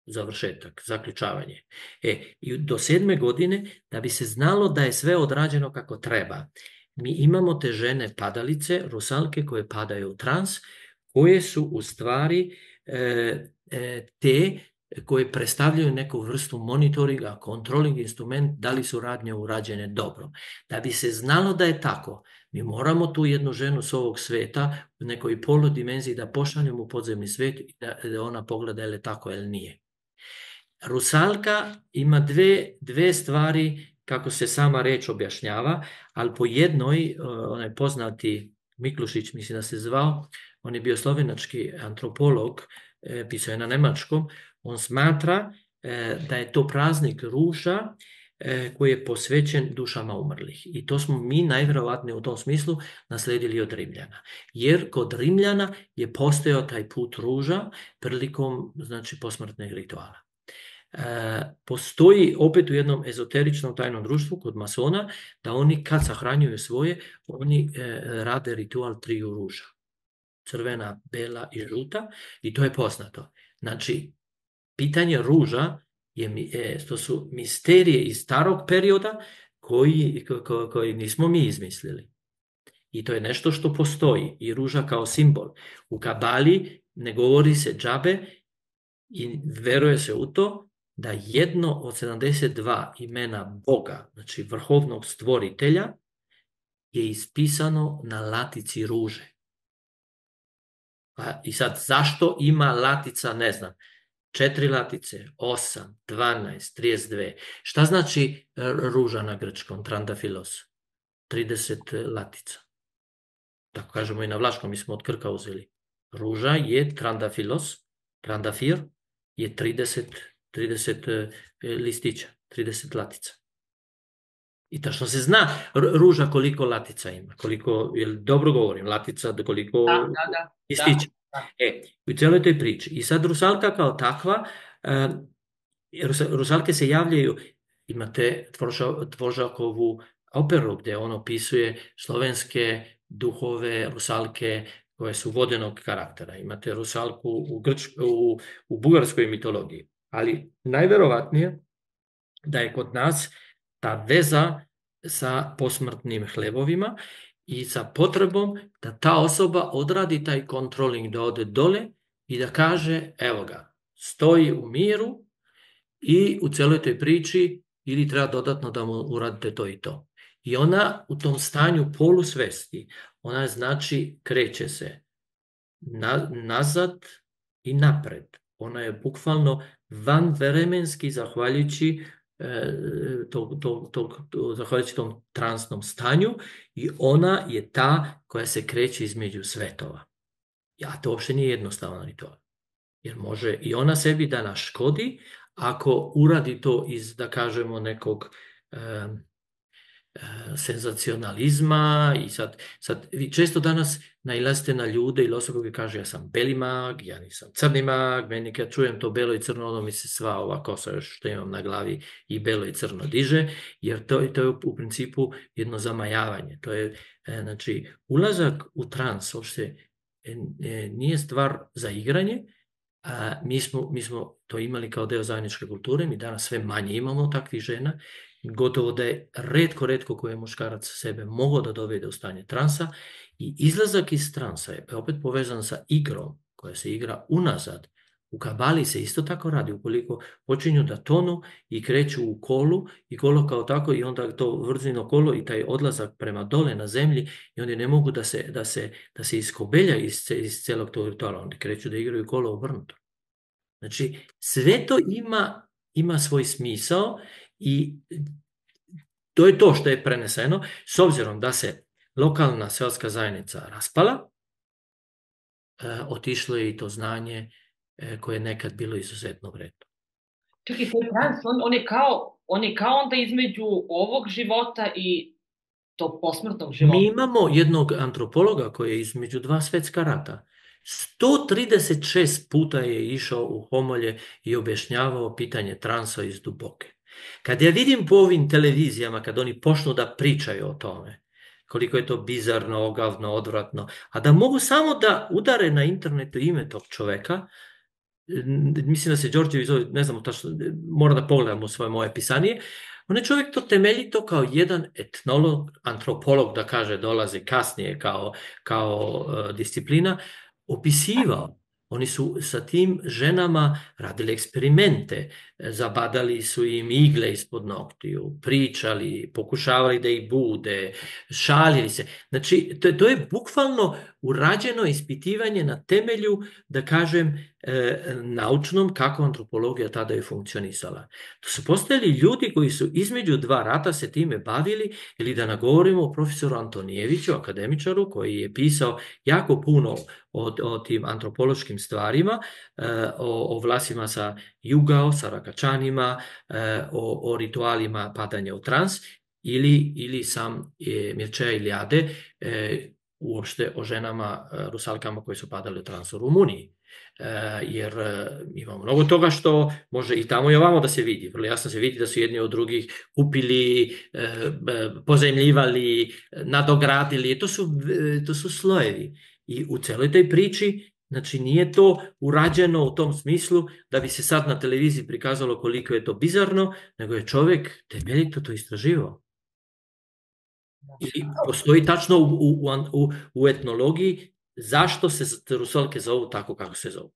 završetak, zaključavanje. E, i do sedme godine, da bi se znalo da je sve odrađeno kako treba, mi imamo te žene padalice, rusalke koje padaju u trans, koje su u stvari e, e, te koje predstavljaju neku vrstu monitoringa, controlling instrument, da li su radnje urađene dobro. Da bi se znalo da je tako, mi moramo tu jednu ženu s ovog sveta u nekoj poludimenziji da pošaljemo u podzemni svet i da, da ona pogleda je li tako ili nije. Rusalka ima dve, dve stvari kako se sama reč objašnjava, ali po jednoj, e, onaj poznati Miklušić, mislim da se zvao, on je bio slovenački antropolog, e, pisao je na nemačkom, on smatra e, da je to praznik ruža koji je posvećen dušama umrlih. I to smo mi najverovatnije u tom smislu nasledili od Rimljana. Jer kod Rimljana je postojao taj put ruža prilikom znači, posmrtnih rituala. Postoji opet u jednom ezoteričnom tajnom društvu kod masona da oni kad sahranjuju svoje, oni e, rade ritual triju ruža. Crvena, bela i žuta i to je poznato. Znači, pitanje ruža je, e, to su misterije iz starog perioda koji, ko, koji nismo mi izmislili. I to je nešto što postoji i ruža kao simbol. U Kabali ne govori se džabe i veruje se u to da jedno od 72 imena Boga, znači vrhovnog stvoritelja, je ispisano na latici ruže. Pa, I sad, zašto ima latica, ne znam, četiri latice, 8, 12, 32. Šta znači e, ruža na grčkom, trandafilos? 30 latica. Tako kažemo i na vlaškom, mi smo od Krka uzeli. Ruža je trandafilos, trandafir je 30, 30 e, listića, 30 latica. I tačno se zna ruža koliko latica ima, koliko, jel dobro govorim, latica koliko da, da, da, listića. Da. E, u celoj toj priči. I sad rusalka kao takva, uh, rusalke se javljaju, imate Tvožakovu operu gde on opisuje slovenske duhove, rusalke koje su vodenog karaktera. Imate rusalku u, Grč, u, u bugarskoj mitologiji. Ali najverovatnije da je kod nas ta veza sa posmrtnim hlebovima i sa potrebom da ta osoba odradi taj kontroling, da ode dole i da kaže, evo ga, stoji u miru i u celoj toj priči ili treba dodatno da mu uradite to i to. I ona u tom stanju polusvesti, ona znači kreće se na, nazad i napred. Ona je bukvalno vanvremenski zahvaljujući e, to, to, to, to, zahvaljujući tom transnom stanju i ona je ta koja se kreće između svetova. Ja, to uopšte nije jednostavan ritual. Jer može i ona sebi da naškodi ako uradi to iz, da kažemo, nekog E, senzacionalizma i sad, sad vi često danas nailazite na ljude ili osobe koji kaže ja sam beli mag, ja nisam crni mag, meni kad čujem to belo i crno, ono mi se sva ova kosa još što imam na glavi i belo i crno diže, jer to, to je u principu jedno zamajavanje. To je, e, znači, ulazak u trans uopšte e, nije stvar za igranje, a mi smo, mi smo to imali kao deo zajedničke kulture, mi danas sve manje imamo takvih žena gotovo da je redko, redko koji je muškarac sebe mogao da dovede u stanje transa i izlazak iz transa je opet povezan sa igrom koja se igra unazad. U kabali se isto tako radi, ukoliko počinju da tonu i kreću u kolu i kolo kao tako i onda to vrzino kolo i taj odlazak prema dole na zemlji i oni ne mogu da se, da se, da se iskobelja iz, iz celog tog rituala, oni kreću da igraju kolo obrnuto. Znači, sve to ima, ima svoj smisao I to je to što je preneseno, s obzirom da se lokalna selska zajednica raspala, e, otišlo je i to znanje e, koje je nekad bilo izuzetno vredno. Čekaj, taj trans, on, on, je kao, on je kao onda između ovog života i to posmrtnog života. Mi imamo jednog antropologa koji je između dva svetska rata. 136 puta je išao u Homolje i objašnjavao pitanje transa iz Duboke. Kad ja vidim po ovim televizijama, kad oni počnu da pričaju o tome, koliko je to bizarno, ogavno, odvratno, a da mogu samo da udare na internetu ime tog čoveka, mislim da se Đorđevi zove, ne znam tačno, mora da pogledam u svoje moje pisanije, on je čovjek to temeljito kao jedan etnolog, antropolog, da kaže, dolazi kasnije kao, kao uh, disciplina, opisivao. Oni su sa tim ženama radili eksperimente, zabadali su im igle ispod noktiju, pričali, pokušavali da ih bude, šalili se. Znači, to, to je bukvalno urađeno ispitivanje na temelju, da kažem, e, naučnom kako antropologija tada je funkcionisala. To su postojali ljudi koji su između dva rata se time bavili ili da nagovorimo o profesoru Antonijeviću, akademičaru, koji je pisao jako puno o, o tim antropološkim stvarima, e, o, o vlasima sa Jugao, sa Rakačanima, e, o, o ritualima padanja u trans, ili, ili sam e, Mirčeja Ilijade, e, uopšte o ženama, rusalkama koje su padale u trans u Rumuniji. Jer e, ima mnogo toga što može i tamo i ovamo da se vidi. Vrlo jasno se vidi da su jedni od drugih kupili, pozemljivali, nadogradili. To su, to su slojevi. I u celoj toj priči Znači, nije to urađeno u tom smislu da bi se sad na televiziji prikazalo koliko je to bizarno, nego je čovek temeljito to istraživao. I postoji tačno u, u, u, u etnologiji zašto se rusalke zovu tako kako se zovu.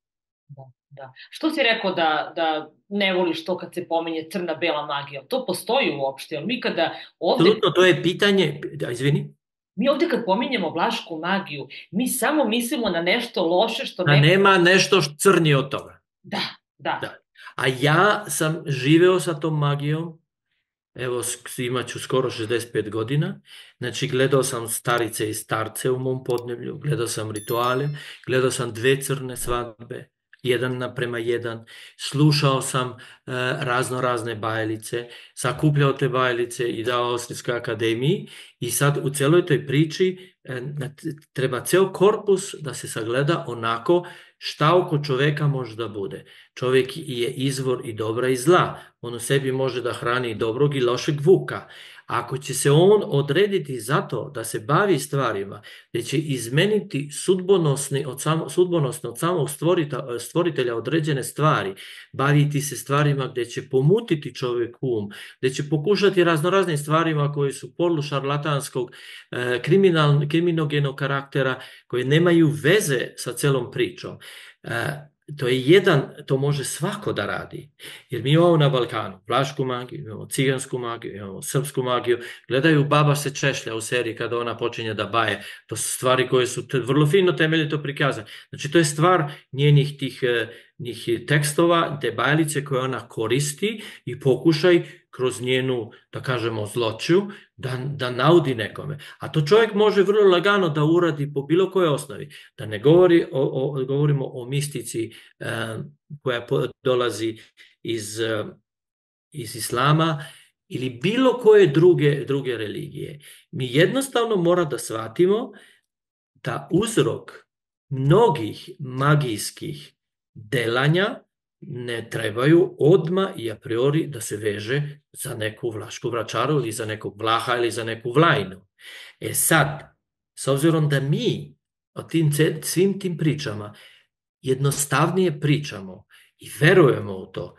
Da, da. Što si rekao da, da ne voliš to kad se pominje crna-bela magija? To postoji uopšte, mi kada ovde... Absolutno, to je pitanje, da, izvini. Mi ovde kad pominjemo vlašku magiju, mi samo mislimo na nešto loše što... Da nema nešto crnije od toga. Da, da. da. A ja sam živeo sa tom magijom evo imaću skoro 65 godina, znači gledao sam starice i starce u mom podneblju, gledao sam rituale, gledao sam dve crne svadbe, jedan naprema jedan, slušao sam e, razno razne bajalice, sakupljao te bajalice i dao Austrijskoj akademiji i sad u celoj toj priči e, treba ceo korpus da se sagleda onako šta oko čoveka može da bude. Čovek je izvor i dobra i zla. On u sebi može da hrani dobrog i lošeg vuka. Ako će se on odrediti zato da se bavi stvarima, da će izmeniti sudbonosni od samo, sudbonosno od samog stvorita, stvoritelja određene stvari, baviti se stvarima gde će pomutiti čovek um, gde će pokušati raznoraznim stvarima koje su podlu šarlatanskog, e, kriminal, kriminogenog karaktera, koje nemaju veze sa celom pričom. To je jedan, to može svako da radi. Jer mi imamo na Balkanu vlašku magiju, imamo cigansku magiju, imamo srpsku magiju. Gledaju baba se češlja u seriji kada ona počinje da baje. To su stvari koje su vrlo fino temeljito prikazane. Znači to je stvar njenih tih e, njih tekstova, te bajalice koje ona koristi i pokušaj kroz njenu, da kažemo, zloču, da, da naudi nekome. A to čovjek može vrlo lagano da uradi po bilo kojoj osnovi. Da ne govori o, o, govorimo o mistici eh, koja dolazi iz, eh, iz islama ili bilo koje druge, druge religije. Mi jednostavno mora da shvatimo da uzrok mnogih magijskih delanja ne trebaju odma i a priori da se veže za neku vlašku vračaru ili za nekog vlaha ili za neku vlajnu. E sad, s obzirom da mi o tim, svim tim pričama jednostavnije pričamo i verujemo u to,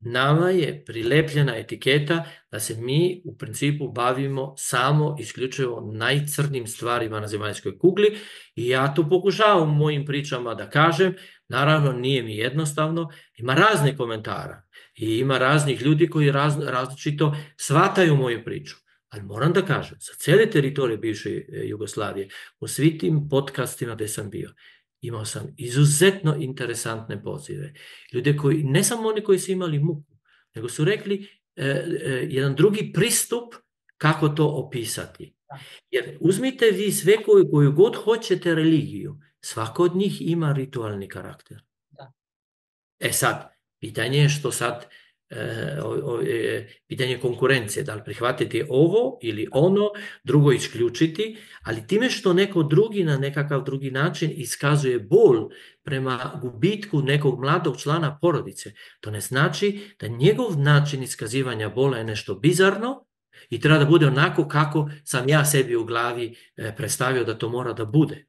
nama je prilepljena etiketa da se mi u principu bavimo samo isključivo najcrnim stvarima na zemaljskoj kugli i ja to pokušavam u mojim pričama da kažem, naravno nije mi jednostavno, ima razne komentara i ima raznih ljudi koji raz, različito shvataju moju priču. Ali moram da kažem, za cele teritorije bivše e, Jugoslavije, u svim tim podcastima gde sam bio, imao sam izuzetno interesantne pozive. Ljude koji, ne samo oni koji su imali muku, nego su rekli e, e, jedan drugi pristup kako to opisati. Jer uzmite vi sve koju, koju god hoćete religiju, svako od njih ima ritualni karakter. E sad, pitanje je što sad e, o, o, e, pitanje konkurencije, da li prihvatiti ovo ili ono, drugo isključiti, ali time što neko drugi na nekakav drugi način iskazuje bol prema gubitku nekog mladog člana porodice, to ne znači da njegov način iskazivanja bola je nešto bizarno i treba da bude onako kako sam ja sebi u glavi e, predstavio da to mora da bude.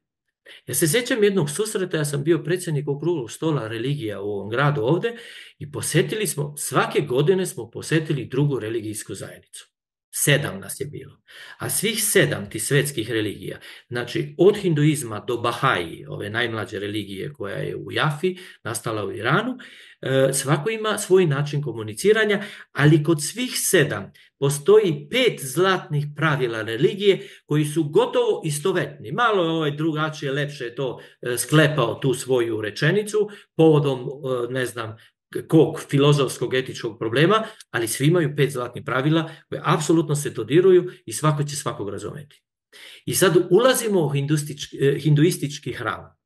Ja se sećam jednog susreta, ja sam bio predsjednik okruglog stola religija u ovom gradu ovde i posetili smo, svake godine smo posetili drugu religijsku zajednicu. Sedam nas je bilo. A svih sedam ti svetskih religija, znači od hinduizma do Bahaji, ove najmlađe religije koja je u Jafi, nastala u Iranu, e, svako ima svoj način komuniciranja, ali kod svih sedam postoji pet zlatnih pravila religije koji su gotovo istovetni. Malo je ovaj drugačije, lepše to e, sklepao tu svoju rečenicu povodom, e, ne znam, kog filozofskog etičkog problema, ali svi imaju pet zlatnih pravila koje apsolutno se dodiruju i svako će svakog razumeti. I sad ulazimo u eh, hinduistički hram,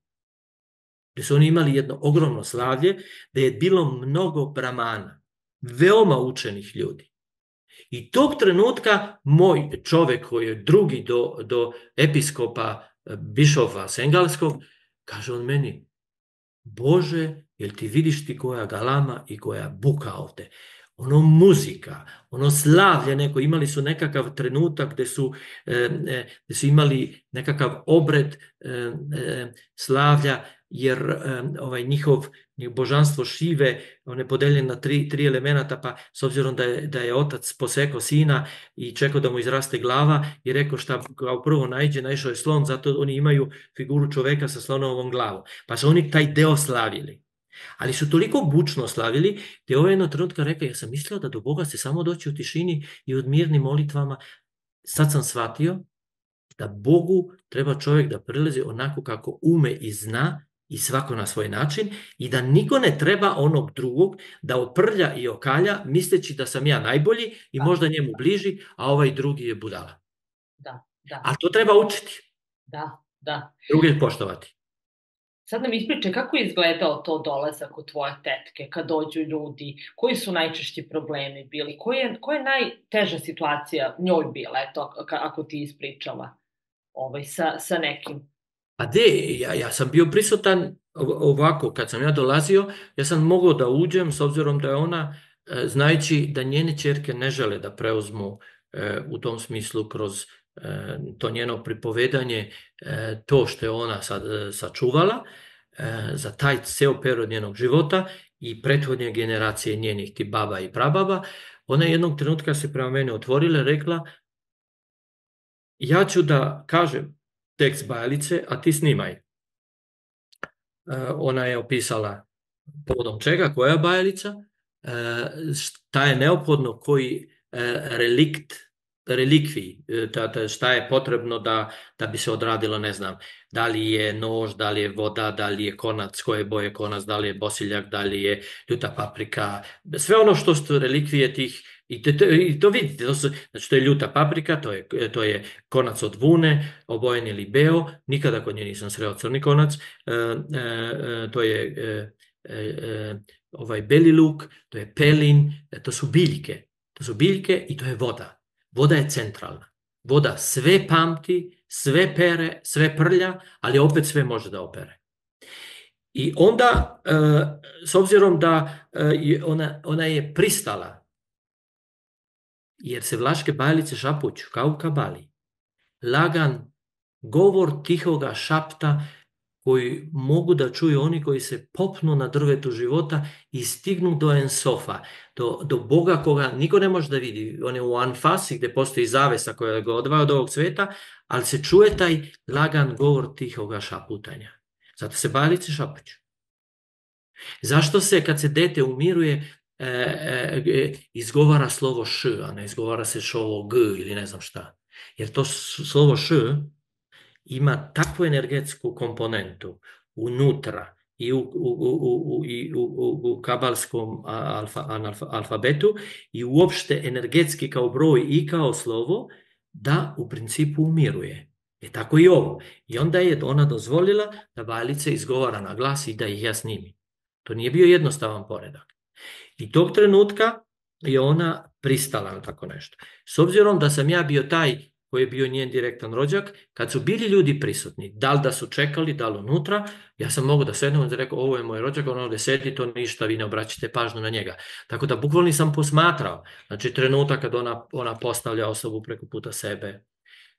gde su oni imali jedno ogromno slavlje, gde je bilo mnogo bramana, veoma učenih ljudi. I tog trenutka moj čovek koji je drugi do, do episkopa eh, Bišova Sengalskog, kaže on meni, Bože, jel ti vidiš ti koja galama i koja buka ovde? ono muzika, ono slavlje neko, imali su nekakav trenutak gde su, e, e, gde su imali nekakav obred e, slavlja, jer ovaj njihov božanstvo Šive, on je podeljen na tri, tri elemenata, pa s obzirom da je, da je otac posekao sina i čekao da mu izraste glava i rekao šta kao prvo najđe, naišao je slon, zato oni imaju figuru čoveka sa slonovom glavom. Pa su oni taj deo slavili. Ali su toliko bučno slavili, da je ovo jedno trenutka rekao, ja sam mislio da do Boga se samo doći u tišini i od mirnim molitvama. Sad sam shvatio da Bogu treba čovjek da prilezi onako kako ume i zna i svako na svoj način i da niko ne treba onog drugog da oprlja i okalja misleći da sam ja najbolji i da. možda njemu bliži, a ovaj drugi je budala. Da, da. A to treba učiti. Da, da. Drugi poštovati. Sad nam ispričaj kako je izgledao to dolazak u tvoje tetke, kad dođu ljudi, koji su najčešći problemi bili, koja je, koja je najteža situacija njoj bila, eto, ako ti ispričala ovaj, sa, sa nekim? A de, ja, ja sam bio prisutan ovako, kad sam ja dolazio, ja sam mogao da uđem s obzirom da je ona, e, znajući da njene čerke ne žele da preuzmu e, u tom smislu kroz to njeno pripovedanje, e, to što je ona sad e, sačuvala za taj ceo period njenog života i prethodnje generacije njenih ti baba i prababa, ona jednog trenutka se prema mene otvorila rekla ja ću da kažem tekst bajalice, a ti snimaj. Ona je opisala povodom čega, koja je bajalica, šta je neophodno, koji relikt relikviji, da, šta je potrebno da, da bi se odradilo, ne znam, da li je nož, da li je voda, da li je konac, koje boje konac, da li je bosiljak, da li je ljuta paprika, sve ono što su relikvije tih I to, to, I to vidite, to, su, znači to je ljuta paprika, to je, to je konac od vune, obojen ili beo, nikada kod nje nisam sreo crni konac, e, e, e, to je e, e, ovaj beli luk, to je pelin, to su biljke, to su biljke i to je voda. Voda je centralna. Voda sve pamti, sve pere, sve prlja, ali opet sve može da opere. I onda, e, s obzirom da e, ona, ona je pristala, jer se vlaške bajalice šapuću, kao u kabali, lagan govor tihoga šapta koji mogu da čuju oni koji se popnu na drvetu života i stignu do ensofa, do, do Boga koga niko ne može da vidi. On je u anfasi gde postoji zavesa koja ga odvaja od ovog sveta, ali se čuje taj lagan govor tihoga šaputanja. Zato se balice šapuću. Zašto se kad se dete umiruje e, e, e, izgovara slovo š, a ne izgovara se šovo g ili ne znam šta? Jer to slovo š ima takvu energetsku komponentu unutra i u, u, u, u, i u, u, u kabalskom alfa, alfa, alfabetu i uopšte energetski kao broj i kao slovo, da u principu umiruje. E tako i ovo. I onda je ona dozvolila da Bajlice izgovara na glas i da ih ja snimi. To nije bio jednostavan poredak. I tog trenutka je ona pristala na tako nešto. S obzirom da sam ja bio taj koji je bio njen direktan rođak, kad su bili ljudi prisutni, da li da su čekali, da li unutra, ja sam mogao da sednem i rekao, ovo je moj rođak, on ovde sedi, to ništa, vi ne obraćate pažnju na njega. Tako da bukvalno sam posmatrao, znači trenutak kad ona, ona postavlja osobu preko puta sebe,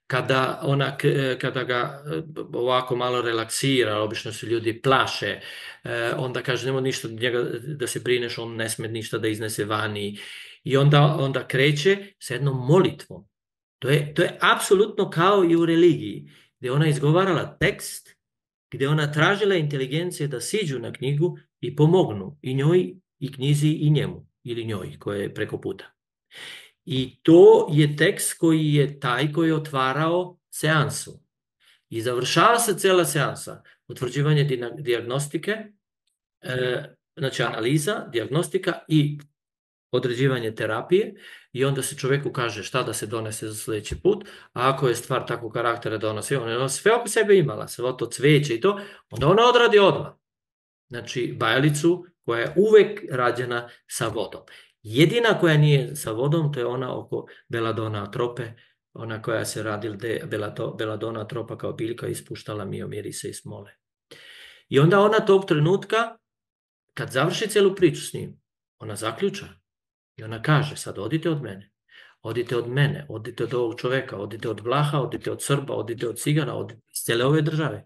kada, ona, kada ga e, ovako malo relaksira, obično se ljudi plaše, e, onda kaže, nema ništa njega da se brineš, on ne sme ništa da iznese vani. I onda, onda kreće sa jednom molitvom To je, to je apsolutno kao i u religiji, gde ona izgovarala tekst, gde ona tražila inteligencije da siđu na knjigu i pomognu i njoj, i knjizi, i njemu, ili njoj, koja je preko puta. I to je tekst koji je taj koji je otvarao seansu. I završava se cela seansa, utvrđivanje diagnostike, e, znači analiza, diagnostika i određivanje terapije i onda se čoveku kaže šta da se donese za sledeći put, a ako je stvar takvog karaktera donosi, ona je sve oko sebe imala, sve to cveće i to, onda ona odradi odmah. Znači, bajalicu koja je uvek rađena sa vodom. Jedina koja nije sa vodom, to je ona oko beladona trope, ona koja se radi, gde beladona tropa kao biljka ispuštala miomirise i smole. I onda ona tog trenutka, kad završi celu priču s njim, ona zaključa i ona kaže, sad odite od mene. Odite od mene, odite od ovog čoveka, odite od Vlaha, odite od Srba, odite od Cigana, odite iz cele ove države.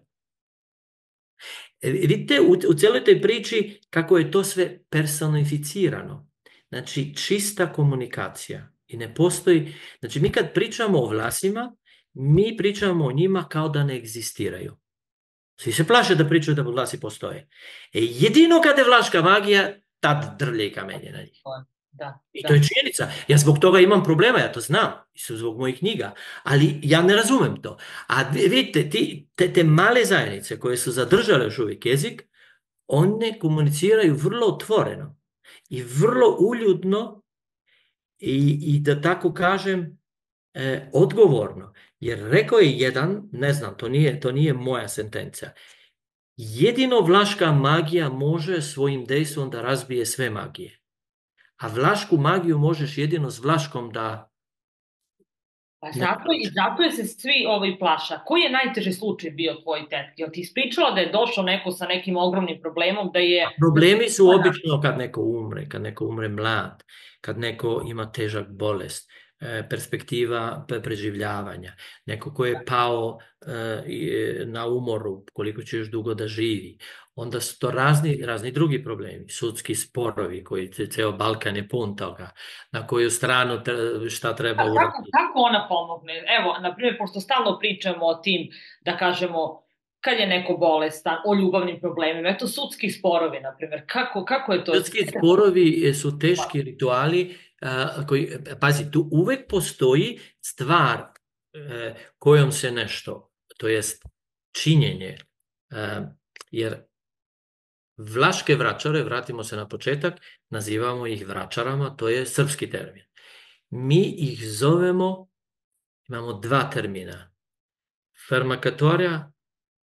E, vidite u, u celoj toj priči kako je to sve personificirano. Znači, čista komunikacija. I ne postoji, znači mi kad pričamo o vlasima, mi pričamo o njima kao da ne egzistiraju. Svi se plaše da pričaju da vlasi postoje. E jedino kada je vlaška magija, tad drlje i kamenje na njih. Da, I da. to je činjenica. Ja zbog toga imam problema, ja to znam, zbog mojih knjiga, ali ja ne razumem to. A vidite, ti, te, te male zajednice koje su zadržale još uvijek jezik, one komuniciraju vrlo otvoreno i vrlo uljudno i, i da tako kažem, e, odgovorno. Jer rekao je jedan, ne znam, to nije, to nije moja sentencija, jedino vlaška magija može svojim dejstvom da razbije sve magije. A vlašku magiju možeš jedino s vlaškom da... Pa zato, i zato je se svi ovaj plaša. Koji je najteži slučaj bio tvoj tetki? Jel ti ispričala da je došao neko sa nekim ogromnim problemom, da je... Problemi su obično kad neko umre, kad neko umre mlad, kad neko ima težak bolest E, perspektiva preživljavanja, neko ko je pao e, na umoru, koliko će još dugo da živi. Onda su to razni, razni drugi problemi, sudski sporovi, koji ceo Balkan je pun toga, na koju stranu šta treba uraditi. Kako, kako ona pomogne? Evo, na primjer, pošto stalno pričamo o tim, da kažemo, kad je neko bolestan, o ljubavnim problemima, eto sudski sporovi, na primjer, kako, kako je to? Sudski sporovi su teški rituali, koji, pazi, tu uvek postoji stvar e, kojom se nešto, to jest činjenje, e, jer vlaške vračare, vratimo se na početak, nazivamo ih vračarama, to je srpski termin. Mi ih zovemo, imamo dva termina, farmakatorija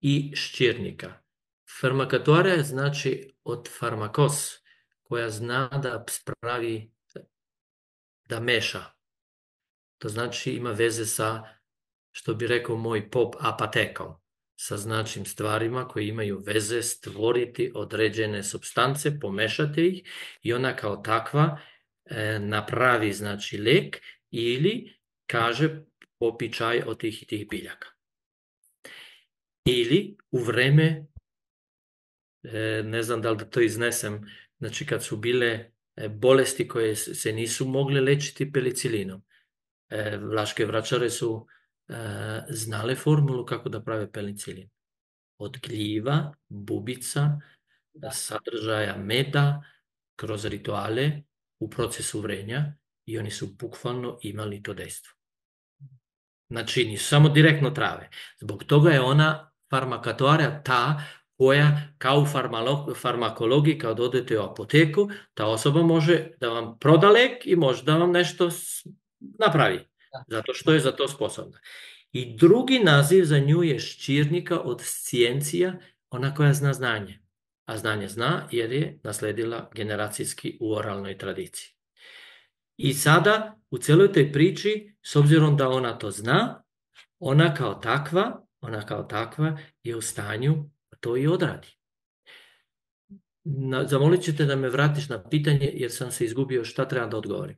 i šćirnika. Farmakatorija znači od farmakos, koja zna da spravi da meša. To znači ima veze sa, što bi rekao moj pop, apatekom, sa značim stvarima koje imaju veze stvoriti određene substance, pomešati ih i ona kao takva e, napravi znači lek ili kaže popi čaj od tih i tih biljaka. Ili u vreme, e, ne znam da li da to iznesem, znači kad su bile E, bolesti koje se nisu mogle lečiti penicilinom. E, vlaške vračare su znale formulu kako da prave penicilin. Od gljiva, bubica, da. sadržaja meda, kroz rituale u procesu vrenja i oni su bukvalno imali to dejstvo. Znači, nisu samo direktno trave. Zbog toga je ona farmakatora ta koja kao u farmakologiji kad odete u apoteku, ta osoba može da vam proda lek i može da vam nešto napravi. Zato što je za to sposobna. I drugi naziv za nju je ščirnika od scijencija, ona koja zna znanje. A znanje zna jer je nasledila generacijski u oralnoj tradiciji. I sada u celoj toj priči, s obzirom da ona to zna, ona kao takva, ona kao takva je u stanju to i odradi. Na, zamolit ćete da me vratiš na pitanje, jer sam se izgubio šta treba da odgovorim.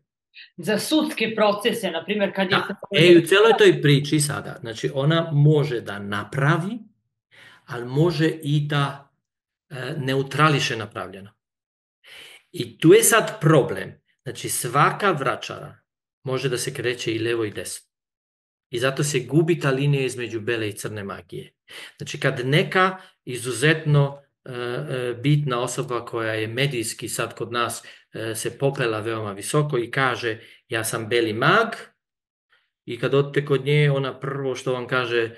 Za sudske procese, na primjer, kad je... Da. E, u celoj toj priči sada, znači ona može da napravi, ali može i da e, neutrališe napravljeno. I tu je sad problem. Znači svaka vračara može da se kreće i levo i desno. I zato se gubi ta linija između bele i crne magije. Znači kad neka izuzetno e, e, bitna osoba koja je medijski sad kod nas se popela veoma visoko i kaže ja sam beli mag i kad odete kod nje ona prvo što vam kaže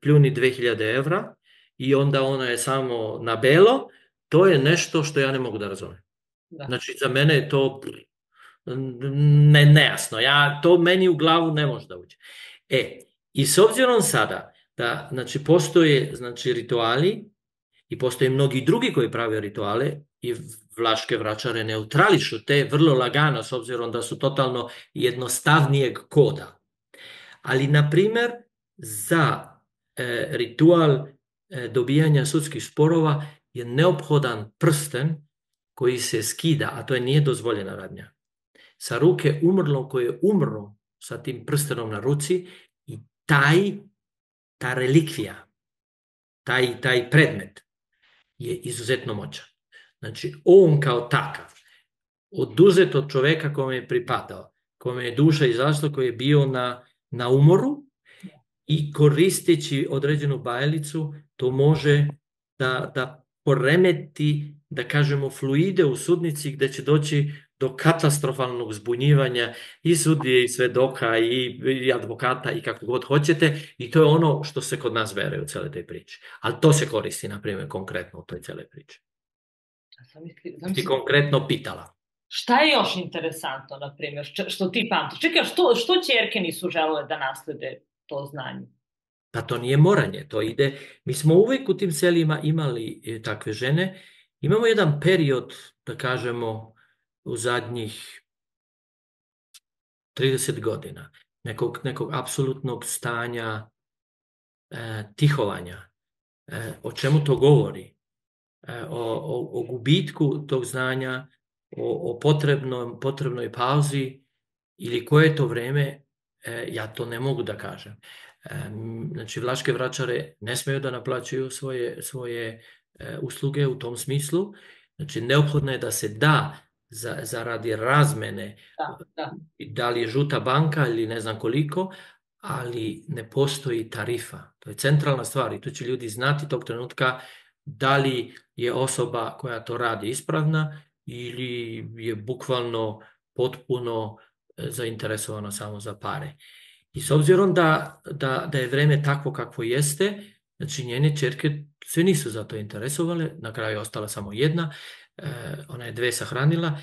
pljuni 2000 evra i onda ona je samo na belo, to je nešto što ja ne mogu da razumem. Da. Znači za mene je to ne, nejasno. Ja, to meni u glavu ne može da uđe. E, i s obzirom sada da znači, postoje znači, rituali i postoje mnogi drugi koji prave rituale i vlaške vračare neutrališu te vrlo lagano s obzirom da su totalno jednostavnijeg koda. Ali, na primer, za e, ritual e, dobijanja sudskih sporova je neophodan prsten koji se skida, a to je nije dozvoljena radnja. Sa ruke umrlo koje je umro sa tim prstenom na ruci i taj, ta relikvija, taj, taj predmet je izuzetno moćan. Znači, on kao takav, oduzet od čoveka kome je pripadao, kome je duša izašla, koji je bio na, na umoru i koristeći određenu bajalicu, to može da, da poremeti, da kažemo, fluide u sudnici gde će doći do katastrofalnog zbunjivanja i sudije i svedoka i, i advokata i kako god hoćete i to je ono što se kod nas veruje u cele te priče. Ali to se koristi, na primjer, konkretno u toj cele priči. Ja sam misli, znam ti konkretno pitala. Šta je još interesantno, na primjer, što ti pamtiš? Čekaj, što, što čerke nisu želele da naslede to znanje? Pa to nije moranje, to ide... Mi smo uvek u tim selima imali e, takve žene. Imamo jedan period, da kažemo, u zadnjih 30 godina, nekog, nekog apsolutnog stanja e, tihovanja. E, o čemu to govori? E, o, o, o gubitku tog znanja, o, o potrebnom, potrebnoj pauzi ili koje je to vreme, e, ja to ne mogu da kažem. E, znači, vlaške vračare ne smeju da naplaćuju svoje, svoje e, usluge u tom smislu. Znači, neophodno je da se da za, zaradi razmene, da, da. da li je žuta banka ili ne znam koliko, ali ne postoji tarifa. To je centralna stvar i tu će ljudi znati tog trenutka da li je osoba koja to radi ispravna ili je bukvalno potpuno e, zainteresovana samo za pare. I s obzirom da, da, da je vreme takvo kakvo jeste, znači njene čerke sve nisu za to interesovale, na kraju je ostala samo jedna, e, ona je dve sahranila,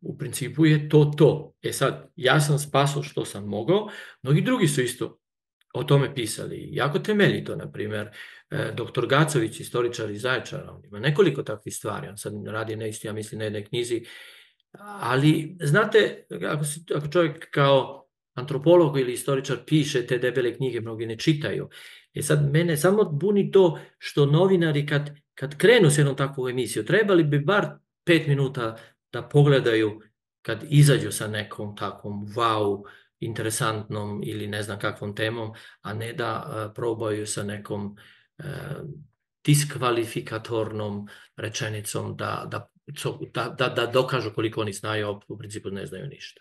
u principu je to to. E sad, ja sam spasao što sam mogao, mnogi drugi su isto o tome pisali. Jako temeljito, na primjer, e, doktor Gacović, istoričar iz Zaječara, on ima nekoliko takvih stvari, on sad radi na isti, ja mislim, na jednoj knjizi, ali, znate, ako, si, ako čovjek kao antropolog ili istoričar piše te debele knjige, mnogi ne čitaju. E sad, mene samo buni to što novinari kad, kad krenu s jednom takvu emisiju, trebali bi bar pet minuta da pogledaju kad izađu sa nekom takvom wow, interesantnom ili ne znam kakvom temom, a ne da uh, probaju sa nekom uh, diskvalifikatornom rečenicom da, da, da, da, da dokažu koliko oni znaju, a u principu ne znaju ništa.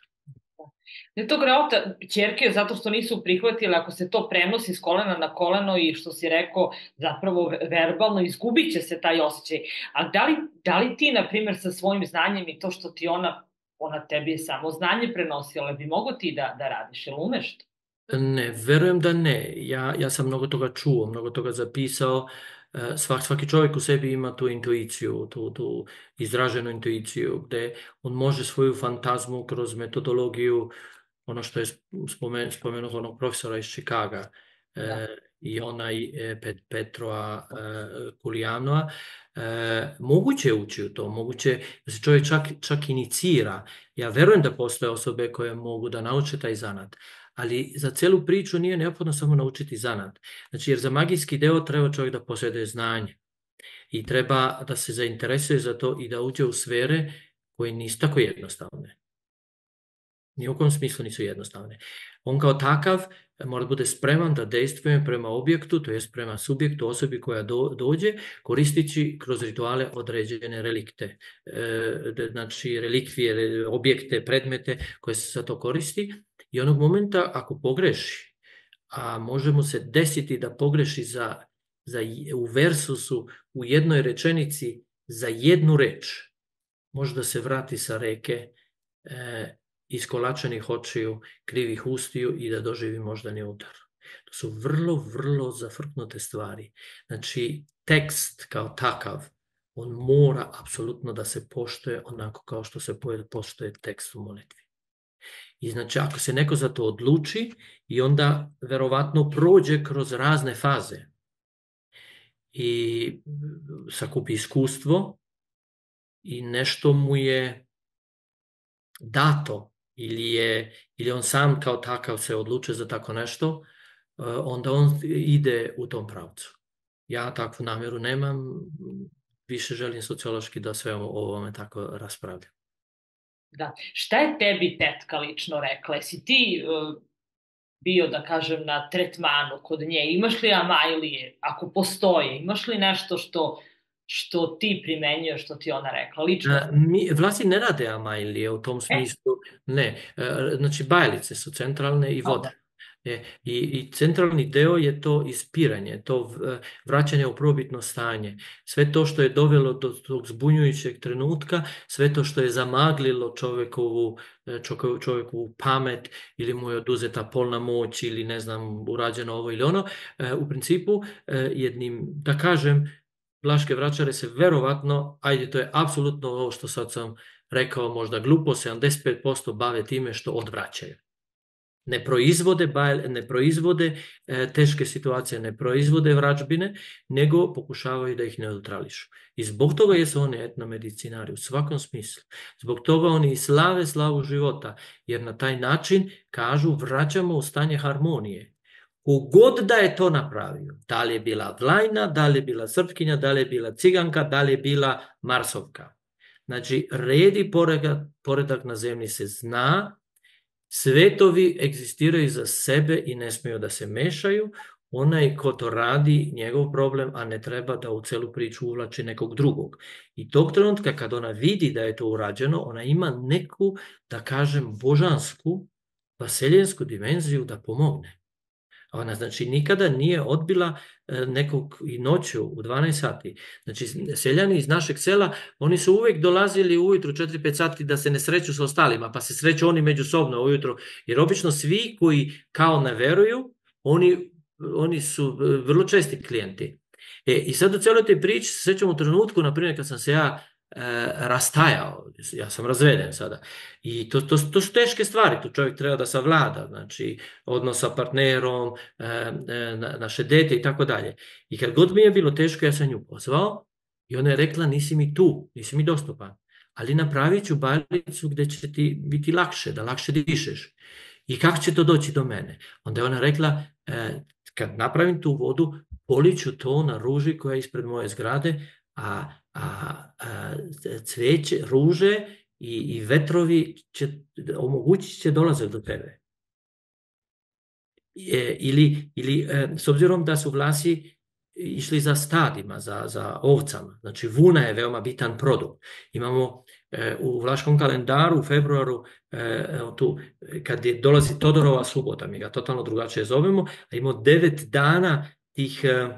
Ne to greota čerke zato što nisu prihvatile ako se to prenosi s kolena na koleno i što si rekao zapravo verbalno izgubit će se taj osjećaj. A da li, da li ti, na primjer, sa svojim znanjem i to što ti ona, ona tebi je samo znanje prenosila, bi mogo ti da, da radiš, ili umeš to? Ne, verujem da ne. Ja, ja sam mnogo toga čuo, mnogo toga zapisao. E, svak, svaki čovjek u sebi ima tu intuiciju, tu, tu izraženu intuiciju, gde on može svoju fantazmu kroz metodologiju, ono što je spomen, spomenuo onog profesora iz Čikaga, e, da. I onaj e, Pet, Petroa e, Kulijanoa, e, moguće je ući u to, moguće da se čovjek čak, čak inicira. Ja verujem da postoje osobe koje mogu da nauče taj zanat, ali za celu priču nije neophodno samo naučiti zanat. Znači, jer za magijski deo treba čovjek da posjeduje znanje i treba da se zainteresuje za to i da uđe u sfere koje nisu tako jednostavne. Ni u kom smislu nisu jednostavne. On kao takav mora da bude spreman da dejstvuje prema objektu, to jest prema subjektu, osobi koja do, dođe, koristići kroz rituale određene relikte. E, znači, relikvije, objekte, predmete koje se za to koristi I onog momenta ako pogreši, a može mu se desiti da pogreši za, za, u versusu u jednoj rečenici za jednu reč, može da se vrati sa reke e, iskolačenih očiju, krivih ustiju i da doživi moždani udar. To su vrlo, vrlo zafrknute stvari. Znači, tekst kao takav, on mora apsolutno da se poštoje onako kao što se poštoje tekst u molitvi. I znači ako se neko za to odluči i onda verovatno prođe kroz razne faze i sakupi iskustvo i nešto mu je dato ili je ili on sam kao takav se odlučuje za tako nešto, eh, onda on ide u tom pravcu. Ja takvu namjeru nemam, više želim sociološki da sve o ovome tako raspravljam. Da. Šta je tebi tetka lično rekla? Jesi ti uh, bio, da kažem, na tretmanu kod nje? Imaš li amajlije, ako postoje? Imaš li nešto što što ti primenjuješ, što ti ona rekla, lično? A, mi, vlasti ne rade amajlije u tom e. smislu, e? ne. Znači, bajalice su centralne i voda. E, i, I centralni deo je to ispiranje, to vraćanje u probitno stanje. Sve to što je dovelo do tog zbunjujućeg trenutka, sve to što je zamaglilo čovekovu, e, čovekovu pamet ili mu je oduzeta polna moć ili ne znam, urađeno ovo ili ono, e, u principu jednim, da kažem, Blaške vraćare se verovatno, ajde to je apsolutno ovo što sad sam rekao, možda glupo, 75% bave time što odvraćaju ne proizvode, ne proizvode e, teške situacije, ne proizvode vrađbine, nego pokušavaju da ih neutrališu. I zbog toga jesu oni etnomedicinari u svakom smislu. Zbog toga oni i slave slavu života, jer na taj način kažu vraćamo u stanje harmonije. Kogod da je to napravio, da li je bila Vlajna, da li je bila Srpkinja, da li je bila Ciganka, da li je bila Marsovka. Znači, redi poredak, poredak na zemlji se zna, Svetovi egzistiraju za sebe i ne smiju da se mešaju. Onaj ko to radi, njegov problem, a ne treba da u celu priču uvlači nekog drugog. I tog trenutka kad ona vidi da je to urađeno, ona ima neku, da kažem, božansku, vaseljensku dimenziju da pomogne. Ona znači nikada nije odbila e, nekog i noću u 12 sati. Znači seljani iz našeg sela, oni su uvek dolazili ujutru 4-5 sati da se ne sreću sa ostalima, pa se sreću oni međusobno ujutru. Jer obično svi koji kao ne veruju, oni, oni su e, vrlo česti klijenti. E, I sad u celoj toj priči se sećam u trenutku, na primjer, kad sam se ja rastajao, ja sam razveden sada. I to, to, to su teške stvari, tu čovjek treba da savlada, znači odnos sa partnerom, e, e, naše dete i tako dalje. I kad god mi je bilo teško, ja sam nju pozvao i ona je rekla nisi mi tu, nisi mi dostupan, ali napravit ću balicu gde će ti biti lakše, da lakše dišeš. I kako će to doći do mene? Onda je ona rekla, e, kad napravim tu vodu, poliću to na ruži koja je ispred moje zgrade, a a, a cveće, ruže i, i vetrovi će, omogućit će dolazak do tebe. E, ili, ili e, s obzirom da su vlasi išli za stadima, za, za ovcama. Znači, vuna je veoma bitan produkt. Imamo e, u vlaškom kalendaru u februaru, e, tu, kad je, dolazi Todorova subota, mi ga totalno drugačije zovemo, a imamo devet dana tih e,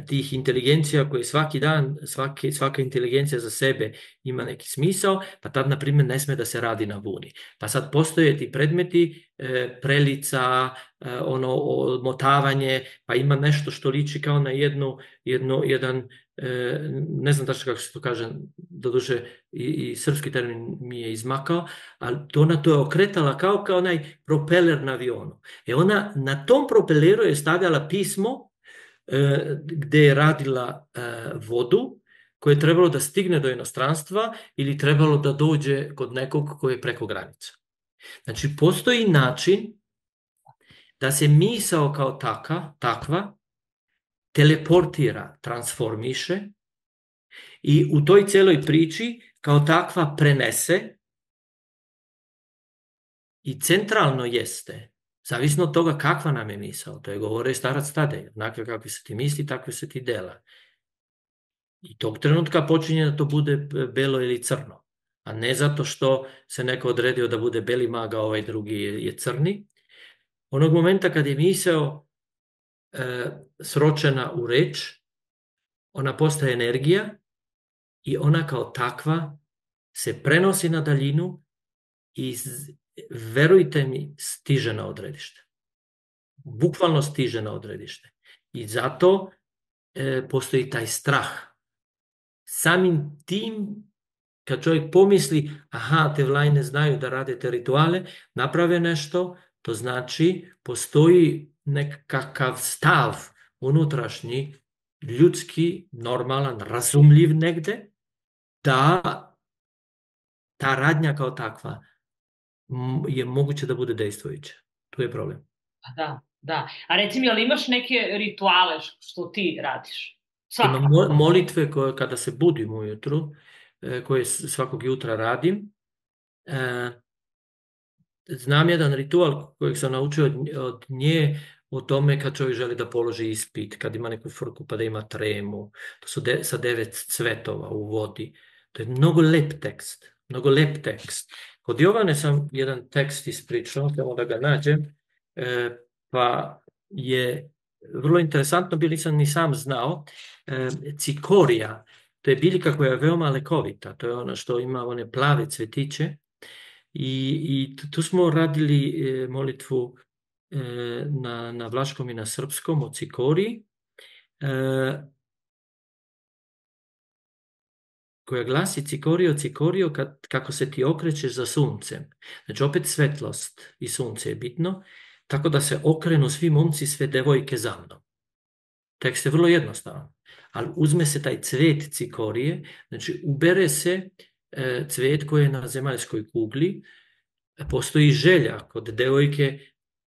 tih inteligencija koje svaki dan, svaki, svaka inteligencija za sebe ima neki smisao, pa tad, na primjer, ne sme da se radi na vuni. Pa sad postoje ti predmeti, e, prelica, e, ono, odmotavanje, pa ima nešto što liči kao na jednu, jedno, jedan, e, ne znam tačno kako se to kaže, doduše i, i srpski termin mi je izmakao, ali to ona to je okretala kao kao onaj propeler na avionu. E ona na tom propeleru je stavljala pismo gde je radila e, vodu koje je trebalo da stigne do inostranstva ili trebalo da dođe kod nekog koji je preko granica. Znači, postoji način da se misao kao taka, takva teleportira, transformiše i u toj celoj priči kao takva prenese i centralno jeste Zavisno od toga kakva nam je misao, to je govore starac Tadej, onakve kakve se ti misli, takve se ti dela. I tog trenutka počinje da to bude belo ili crno, a ne zato što se neko odredio da bude beli maga, ovaj drugi je crni. Onog momenta kad je misao e, sročena u reč, ona postaje energija i ona kao takva se prenosi na daljinu i verujte mi, stiže na odredište. Bukvalno stiže na odredište. I zato e, postoji taj strah. Samim tim, kad čovjek pomisli, aha, te vlajne znaju da rade te rituale, naprave nešto, to znači postoji nekakav stav unutrašnji, ljudski, normalan, razumljiv negde, da ta radnja kao takva je moguće da bude dejstvujuće. Tu je problem. Pa da, da. A reci mi, ali imaš neke rituale što ti radiš? Imam molitve koje kada se budim ujutru, e, koje svakog jutra radim. E, znam jedan ritual kojeg sam naučio od nje o tome kad čovjek želi da položi ispit, kad ima neku frku pa da ima tremu. To su de, sa devet cvetova u vodi. To je mnogo lep tekst. Mnogo lep tekst. Kod Jovane sam jedan tekst ispričao, samo da ga nađem, e, pa je vrlo interesantno, bili sam ni sam znao, e, cikorija, to je biljka koja je veoma lekovita, to je ono što ima one plave cvetiće. I, i tu smo radili e, molitvu e, na, na vlaškom i na srpskom o cikoriji, e, koja glasi cikorio, cikorio, kad, kako se ti okrećeš za suncem. Znači opet svetlost i sunce je bitno, tako da se okrenu svi momci, sve devojke za mnom. Tekst je vrlo jednostavan, ali uzme se taj cvet cikorije, znači ubere se e, cvet koji je na zemaljskoj kugli, postoji želja kod devojke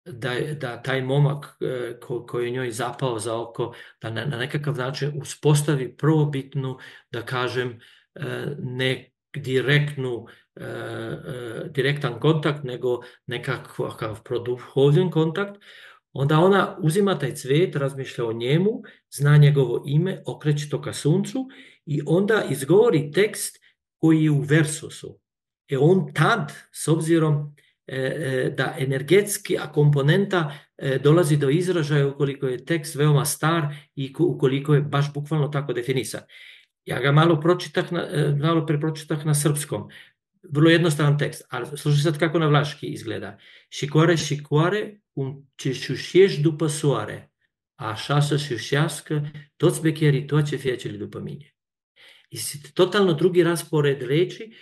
da, da taj momak e, ko, koji je njoj zapao za oko, da na, na nekakav način uspostavi prvobitnu, da kažem, e, ne direktnu, e, e, direktan kontakt, nego nekakav produhovljen kontakt, onda ona uzima taj cvet, razmišlja o njemu, zna njegovo ime, okreće to ka suncu i onda izgovori tekst koji je u versusu. E on tad, s obzirom e, da energetski komponenta dolazi do izražaja ukoliko je tekst veoma star i ukoliko je baš bukvalno tako definisan. Ja ga malo pročitah, na, e, malo prepročitah na srpskom. Vrlo jednostavan tekst, ali slušaj sad kako na vlaški izgleda. Šikore, šikore, um češušješ dupa suare, a šasa šušjaska, toc bekeri, to će fječeli dupa minje. I totalno drugi raspored reči,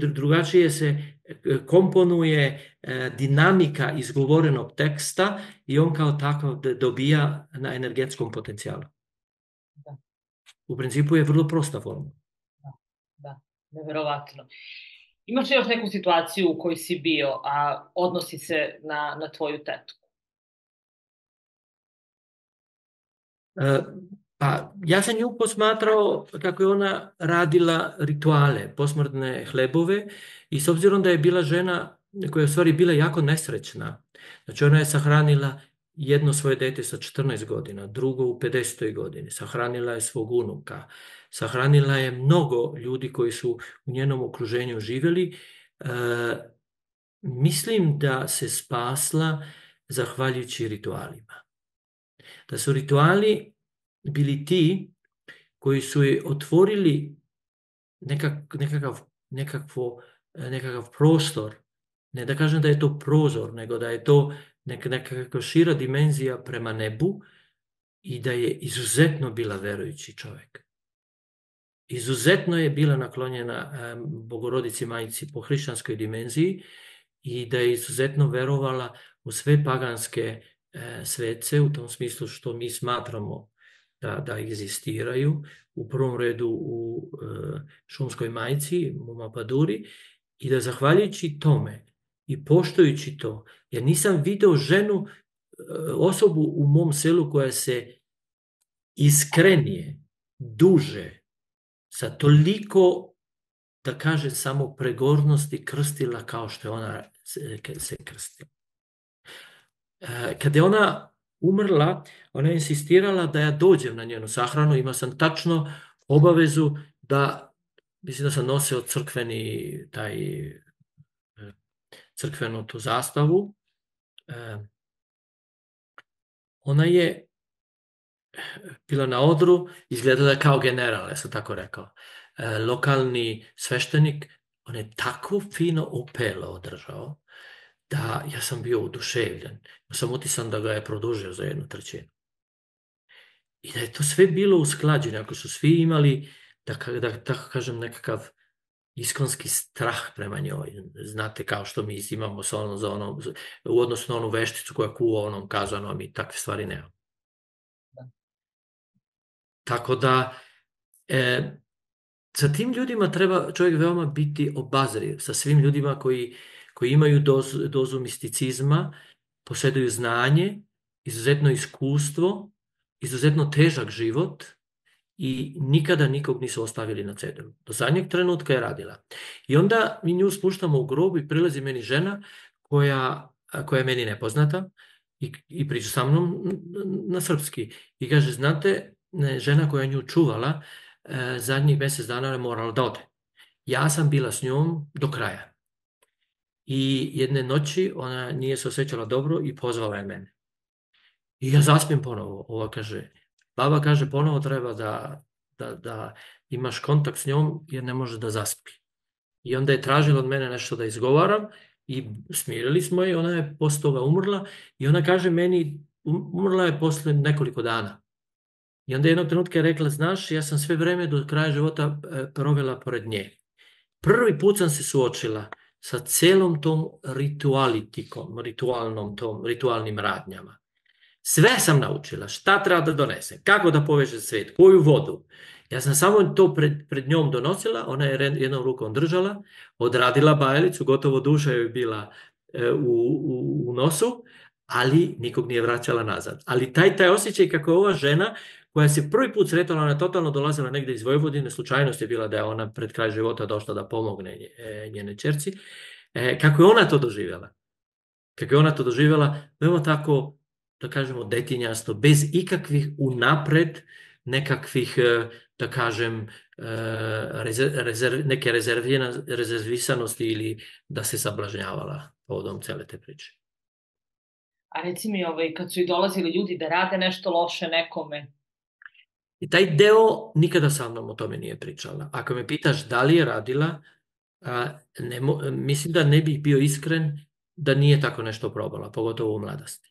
drugačije se e, komponuje e, dinamika izgovorenog teksta i on kao takav dobija na energetskom potencijalu. U principu je vrlo prosta forma. Da, da, neverovatno. Imaš li još neku situaciju u kojoj si bio, a odnosi se na, na tvoju tetku? E, pa, ja sam nju posmatrao kako je ona radila rituale, posmrtne hlebove i s obzirom da je bila žena koja je u stvari bila jako nesrećna, znači ona je sahranila jedno svoje dete sa 14 godina, drugo u 50. godini, sahranila je svog unuka, sahranila je mnogo ljudi koji su u njenom okruženju živjeli. E, mislim da se spasla zahvaljujući ritualima. Da su rituali bili ti koji su je otvorili nekak, nekakav, nekakvo, nekakav prostor, ne da kažem da je to prozor, nego da je to neka, nekakva šira dimenzija prema nebu i da je izuzetno bila verujući čovjek. Izuzetno je bila naklonjena bogorodici majici po hrišćanskoj dimenziji i da je izuzetno verovala u sve paganske e, svece u tom smislu što mi smatramo da, da egzistiraju, u prvom redu u e, šumskoj majici, Mumapaduri, i da zahvaljujući tome i poštujući to, jer nisam video ženu, e, osobu u mom selu koja se iskrenije, duže, sa toliko, da kaže samo pregornosti krstila kao što je ona se krstila. E, kada je ona umrla, ona je insistirala da ja dođem na njenu sahranu, imao sam tačno obavezu da, mislim da sam nosio crkveni taj crkvenu tu zastavu. E, ona je bila na odru, izgledala kao general, ja sam tako rekao. E, lokalni sveštenik, on je tako fino upelo održao, da ja sam bio oduševljen. Sam utisan da ga je produžio za jednu trećinu. I da je to sve bilo usklađeno, ako su svi imali, da, da tako kažem, nekakav iskonski strah prema njoj. Znate, kao što mi imamo sa onom, za onom, u odnosu na onu vešticu koja kuva onom kazanom, mi takve stvari nemamo. Da. Tako da, e, sa tim ljudima treba čovjek veoma biti obazriv, sa svim ljudima koji, koji imaju dozu, dozu misticizma, posjeduju znanje, izuzetno iskustvo, izuzetno težak život i nikada nikog nisu ostavili na cedru. Do zadnjeg trenutka je radila. I onda mi nju spuštamo u grob i prilazi meni žena koja, koja je meni nepoznata i, i priča sa mnom na srpski. I kaže, znate, žena koja nju čuvala, e, zadnjih mjesec dana je morala da ode. Ja sam bila s njom do kraja. I jedne noći ona nije se osjećala dobro i pozvala je mene. I ja zaspijem ponovo. Ova kaže, baba kaže ponovo treba da, da, da imaš kontakt s njom jer ne može da zaspi. I onda je tražila od mene nešto da izgovaram i smirili smo je, ona je posle toga umrla i ona kaže meni, um, umrla je posle nekoliko dana. I onda jednog trenutka je rekla, znaš, ja sam sve vreme do kraja života e, provela pored nje. Prvi put sam se suočila sa celom tom ritualitikom, ritualnom tom, ritualnim radnjama. Sve sam naučila, šta treba da donese, kako da poveže svet, koju vodu. Ja sam samo to pred, pred njom donosila, ona je jednom rukom držala, odradila bajalicu, gotovo duša je bila e, u, u, u nosu, ali nikog nije vraćala nazad. Ali taj, taj osjećaj kako je ova žena koja se prvi put sretala, ona totalno dolazila negde iz Vojvodine, slučajnost je bila da je ona pred kraj života došla da pomogne e, njene čerci, e, kako je ona to doživjela. Kako je ona to doživjela, veoma tako, da kažemo, detinjasto, bez ikakvih unapred nekakvih, e, da kažem, rezerv, neke rezervisanosti ili da se sablažnjavala povodom cele te priče. A reci mi, ovaj, kad su i dolazili ljudi da rade nešto loše nekome, I taj deo nikada sa mnom o tome nije pričala. Ako me pitaš da li je radila, a, ne, mislim da ne bih bio iskren da nije tako nešto probala, pogotovo u mladosti.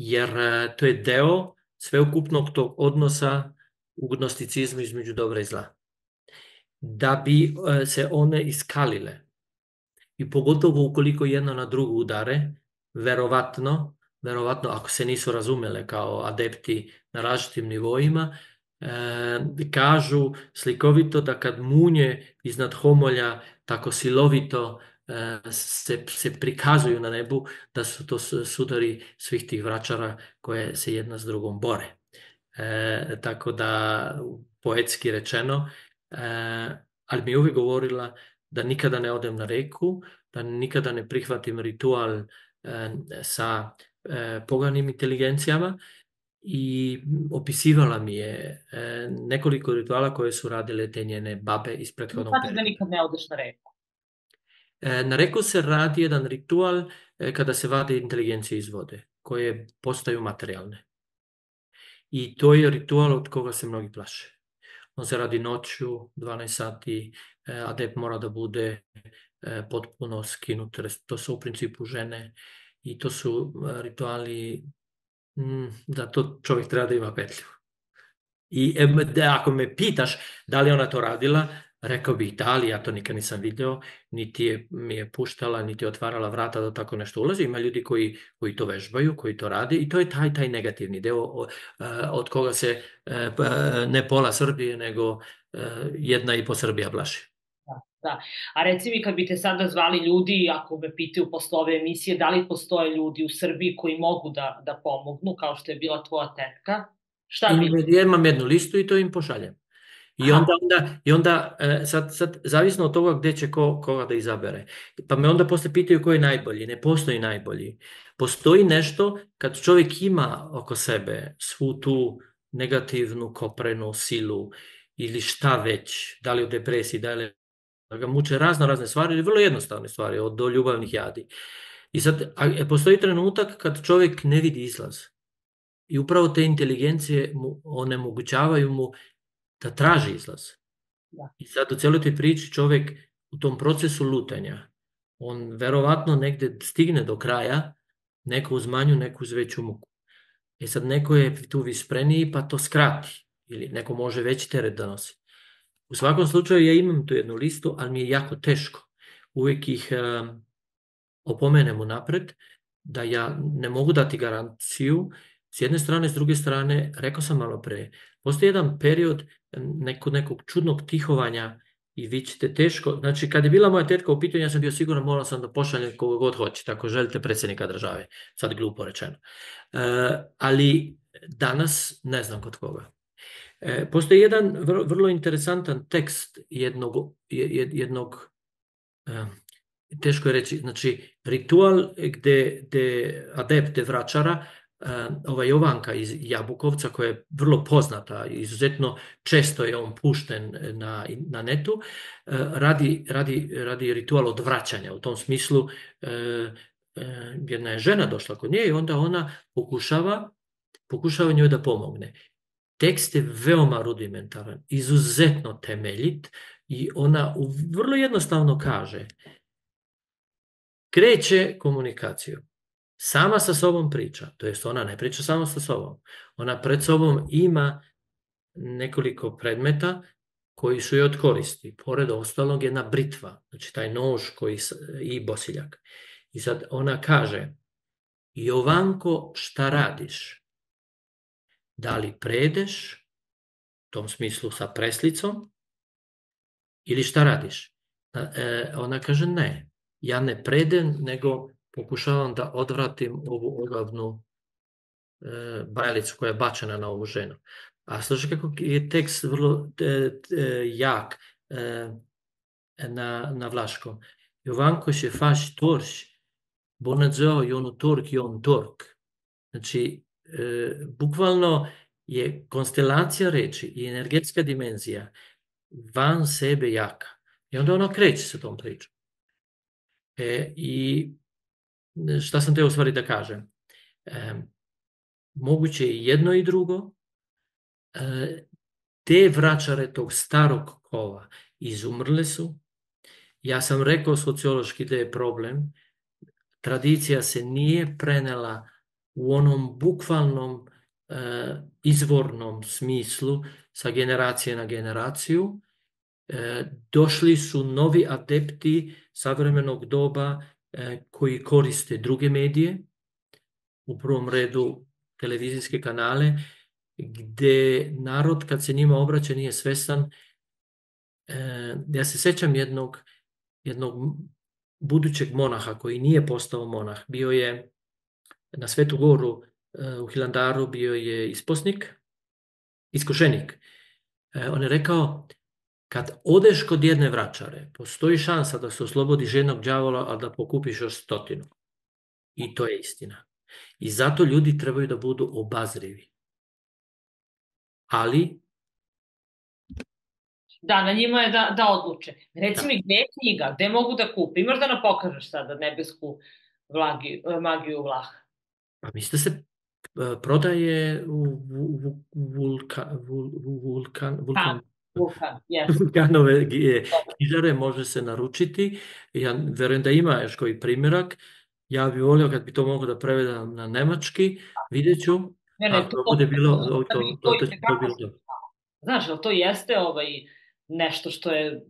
Jer a, to je deo sveukupnog tog odnosa u gnosticizmu između dobra i zla. Da bi a, se one iskalile i pogotovo ukoliko jedno na drugu udare, verovatno verovatno ako se nisu razumele kao adepti na različitim nivoima, e, kažu slikovito da kad munje iznad homolja tako silovito e, se, se prikazuju na nebu, da su to sudari svih tih vračara koje se jedna s drugom bore. E, tako da, poetski rečeno, e, ali mi je uvijek govorila da nikada ne odem na reku, da nikada ne prihvatim ritual e, sa e, poganim inteligencijama i opisivala mi je e, nekoliko rituala koje su radile te njene babe iz prethodnog perioda. Znači da nikad ne odeš na reku? E, na reku se radi jedan ritual e, kada se vade inteligencije iz vode, koje postaju materijalne. I to je ritual od koga se mnogi plaše. On se radi noću, 12 sati, e, adept mora da bude potpuno skinut, to su u principu žene i to su rituali mm, da to čovjek treba da ima petlju. I da, ako me pitaš da li ona to radila, rekao bih da, ali ja to nikad nisam vidio, niti je, mi je puštala, niti je otvarala vrata da tako nešto ulazi. Ima ljudi koji, koji to vežbaju, koji to rade i to je taj, taj negativni deo od koga se ne pola Srbije, nego jedna i po Srbija blaši. Da. A reci mi kad bi te sada zvali ljudi, ako me pitaju posle ove emisije, da li postoje ljudi u Srbiji koji mogu da, da pomognu, kao što je bila tvoja tetka, šta bi... Imam jednu listu i to im pošaljem. I onda, onda, i onda e, sad, sad, zavisno od toga gde će ko, koga da izabere. Pa me onda posle pitaju ko je najbolji. Ne postoji najbolji. Postoji nešto kad čovjek ima oko sebe svu tu negativnu koprenu silu ili šta već, da li u depresiji, da li da ga muče razno razne stvari ili vrlo jednostavne stvari, od do ljubavnih jadi. I sad, a, e, postoji trenutak kad čovjek ne vidi izlaz. I upravo te inteligencije mu onemogućavaju mu da traži izlaz. Da. I sad u celoj toj priči čovjek u tom procesu lutanja, on verovatno negde stigne do kraja, neko uz manju, neko uz veću muku. E sad neko je tu vispreniji pa to skrati, ili neko može veći teret da nosi. U svakom slučaju ja imam tu jednu listu, ali mi je jako teško. Uvijek ih um, opomenem napred da ja ne mogu dati garanciju s jedne strane, s druge strane, rekao sam malo pre, postoji jedan period neko, nekog čudnog tihovanja i vi ćete teško, znači kad je bila moja tetka u pitanju, ja sam bio siguran, morao sam da pošaljem koga god hoćete, ako želite predsjednika države, sad glupo rečeno. E, ali danas ne znam kod koga. E, postoji jedan vrlo, vrlo interesantan tekst jednog, jednog e, teško je reći, znači ritual gde, gde adepte vračara ova Jovanka iz Jabukovca koja je vrlo poznata, izuzetno često je on pušten na, na netu, radi, radi, radi ritual odvraćanja. U tom smislu jedna je žena došla kod nje i onda ona pokušava, pokušava njoj da pomogne. Tekst je veoma rudimentaran, izuzetno temeljit i ona vrlo jednostavno kaže kreće komunikaciju sama sa sobom priča, to jest ona ne priča samo sa sobom. Ona pred sobom ima nekoliko predmeta koji su joj od koristi. Pored ostalog jedna britva, znači taj nož koji, i bosiljak. I sad ona kaže, Jovanko, šta radiš? Da li predeš, u tom smislu sa preslicom, ili šta radiš? E, ona kaže, ne, ja ne predem, nego pokušavam da odvratim ovu ogavnu e, bajalicu koja je bačena na ovu ženu. A slušaj kako je tekst vrlo e, e, jak e, na, na vlaškom. Jovanko se faš torš, bonadzeo i onu tork i on tork. Znači, e, bukvalno je konstelacija reči i energetska dimenzija van sebe jaka. I onda ono kreće sa tom pričom. E, I šta sam teo u stvari da kažem? E, moguće je jedno i drugo. E, te vračare tog starog kova izumrle su. Ja sam rekao sociološki da je problem. Tradicija se nije prenela u onom bukvalnom e, izvornom smislu sa generacije na generaciju. E, došli su novi adepti savremenog doba koji koriste druge medije, u prvom redu televizijske kanale, gde narod kad se njima obraća nije svestan. E, ja se sećam jednog, jednog budućeg monaha koji nije postao monah. Bio je na Svetu goru e, u Hilandaru, bio je isposnik, iskošenik. On je rekao, Kad odeš kod jedne vračare, postoji šansa da se oslobodiš jednog džavola, a da pokupiš još stotinu. I to je istina. I zato ljudi trebaju da budu obazrivi. Ali... Da, na njima je da, da odluče. Reci da. mi, gde je knjiga? Gde mogu da kupim? Imaš da nam pokažeš sada nebesku vlagi, magiju vlaha? Pa mislite se e, prodaje u, u, u, vulka, vul, vulkan, vulkan, Vulkan, yes. Vulkanove knjižare može se naručiti. Ja verujem da ima još koji primjerak. Ja bih volio kad bi to moglo da prevedam na nemački, vidjet ću. Ne, ne, to, bude bilo, to, to, to, to, bilo. Znaš, ali to jeste ovaj, nešto što je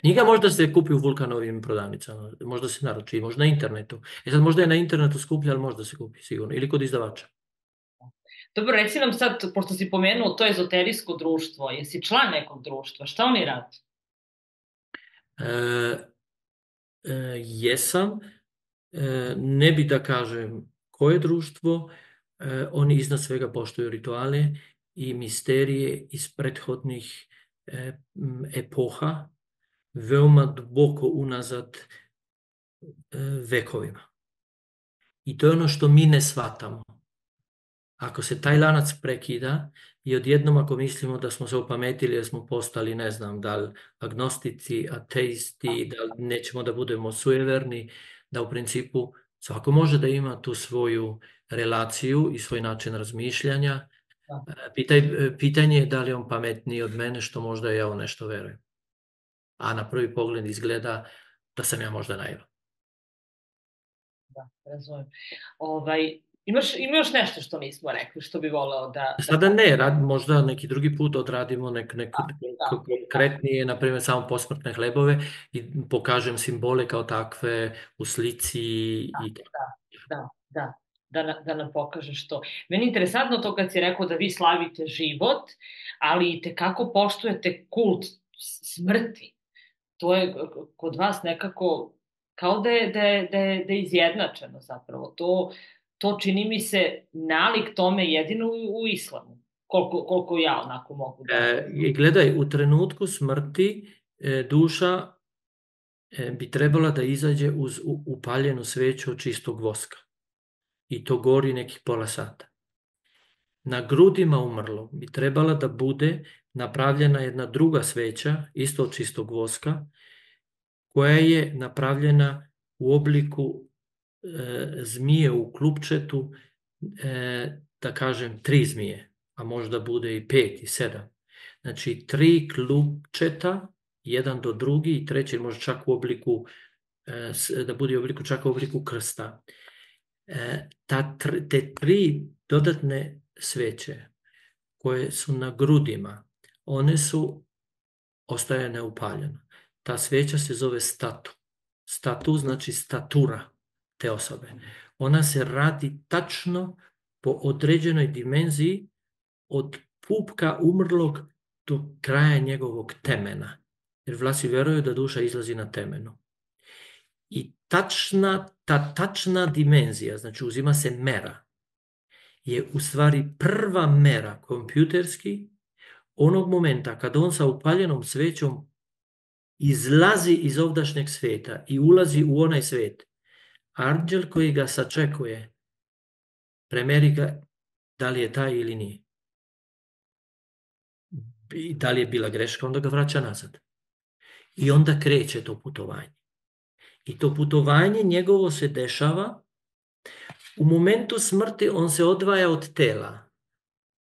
Knjiga možda se kupi u Vulkanovim prodavnicama, možda se naruči, možda na internetu. E sad možda je na internetu skuplja, ali možda se kupi sigurno, ili kod izdavača. Dobro, reci nam sad, pošto si pomenuo to ezoterijsko društvo, jesi član nekog društva, šta oni radi? E, e, jesam, e, ne bi da kažem koje društvo, e, oni iznad svega poštuju rituale i misterije iz prethodnih e, epoha, veoma duboko unazad e, vekovima. I to je ono što mi ne shvatamo. Ako se taj lanac prekida i odjednom ako mislimo da smo se opametili, da smo postali, ne znam, da li agnostici, ateisti, da li nećemo da budemo sujeverni, da u principu svako može da ima tu svoju relaciju i svoj način razmišljanja. Da. E, pitaj, e, pitanje je da li on pametniji od mene, što možda ja u nešto verujem. A na prvi pogled izgleda da sam ja možda naivan. Da, razumem. Ovaj, Imaš, ima još nešto što nismo rekli, što bi voleo da... da Sada ne, rad, možda neki drugi put odradimo nek, nek, da, da, konkretnije, da. na primjer samo posmrtne hlebove i pokažem simbole kao takve u slici da, i... Da, da, da, da, da, da nam pokažeš to. Meni je interesantno to kad si rekao da vi slavite život, ali i te kako poštujete kult smrti. To je kod vas nekako kao da je, da je, da je, da je izjednačeno zapravo. To, to čini mi se nalik tome jedino u, u islamu. koliko, koliko ja onako mogu da... E, gledaj, u trenutku smrti e, duša e, bi trebala da izađe uz upaljenu sveću od čistog voska. I to gori nekih pola sata. Na grudima umrlo bi trebala da bude napravljena jedna druga sveća, isto od čistog voska, koja je napravljena u obliku zmije u klupčetu, e, da kažem tri zmije, a možda bude i pet i sedam. Znači tri klupčeta, jedan do drugi i treći može čak u obliku, e, da bude u obliku čak u obliku krsta. E, ta, te tri dodatne sveće koje su na grudima, one su ostaje neupaljeno. Ta sveća se zove statu. Statu znači statura te osobe. Ona se radi tačno po određenoj dimenziji od pupka umrlog do kraja njegovog temena. Jer vlasi veruju da duša izlazi na temenu. I tačna, ta tačna dimenzija, znači uzima se mera, je u stvari prva mera kompjuterski onog momenta kad on sa upaljenom svećom izlazi iz ovdašnjeg sveta i ulazi u onaj svet, anđel koji ga sačekuje, premeri ga da li je taj ili nije. I da li je bila greška, onda ga vraća nazad. I onda kreće to putovanje. I to putovanje njegovo se dešava u momentu smrti on se odvaja od tela.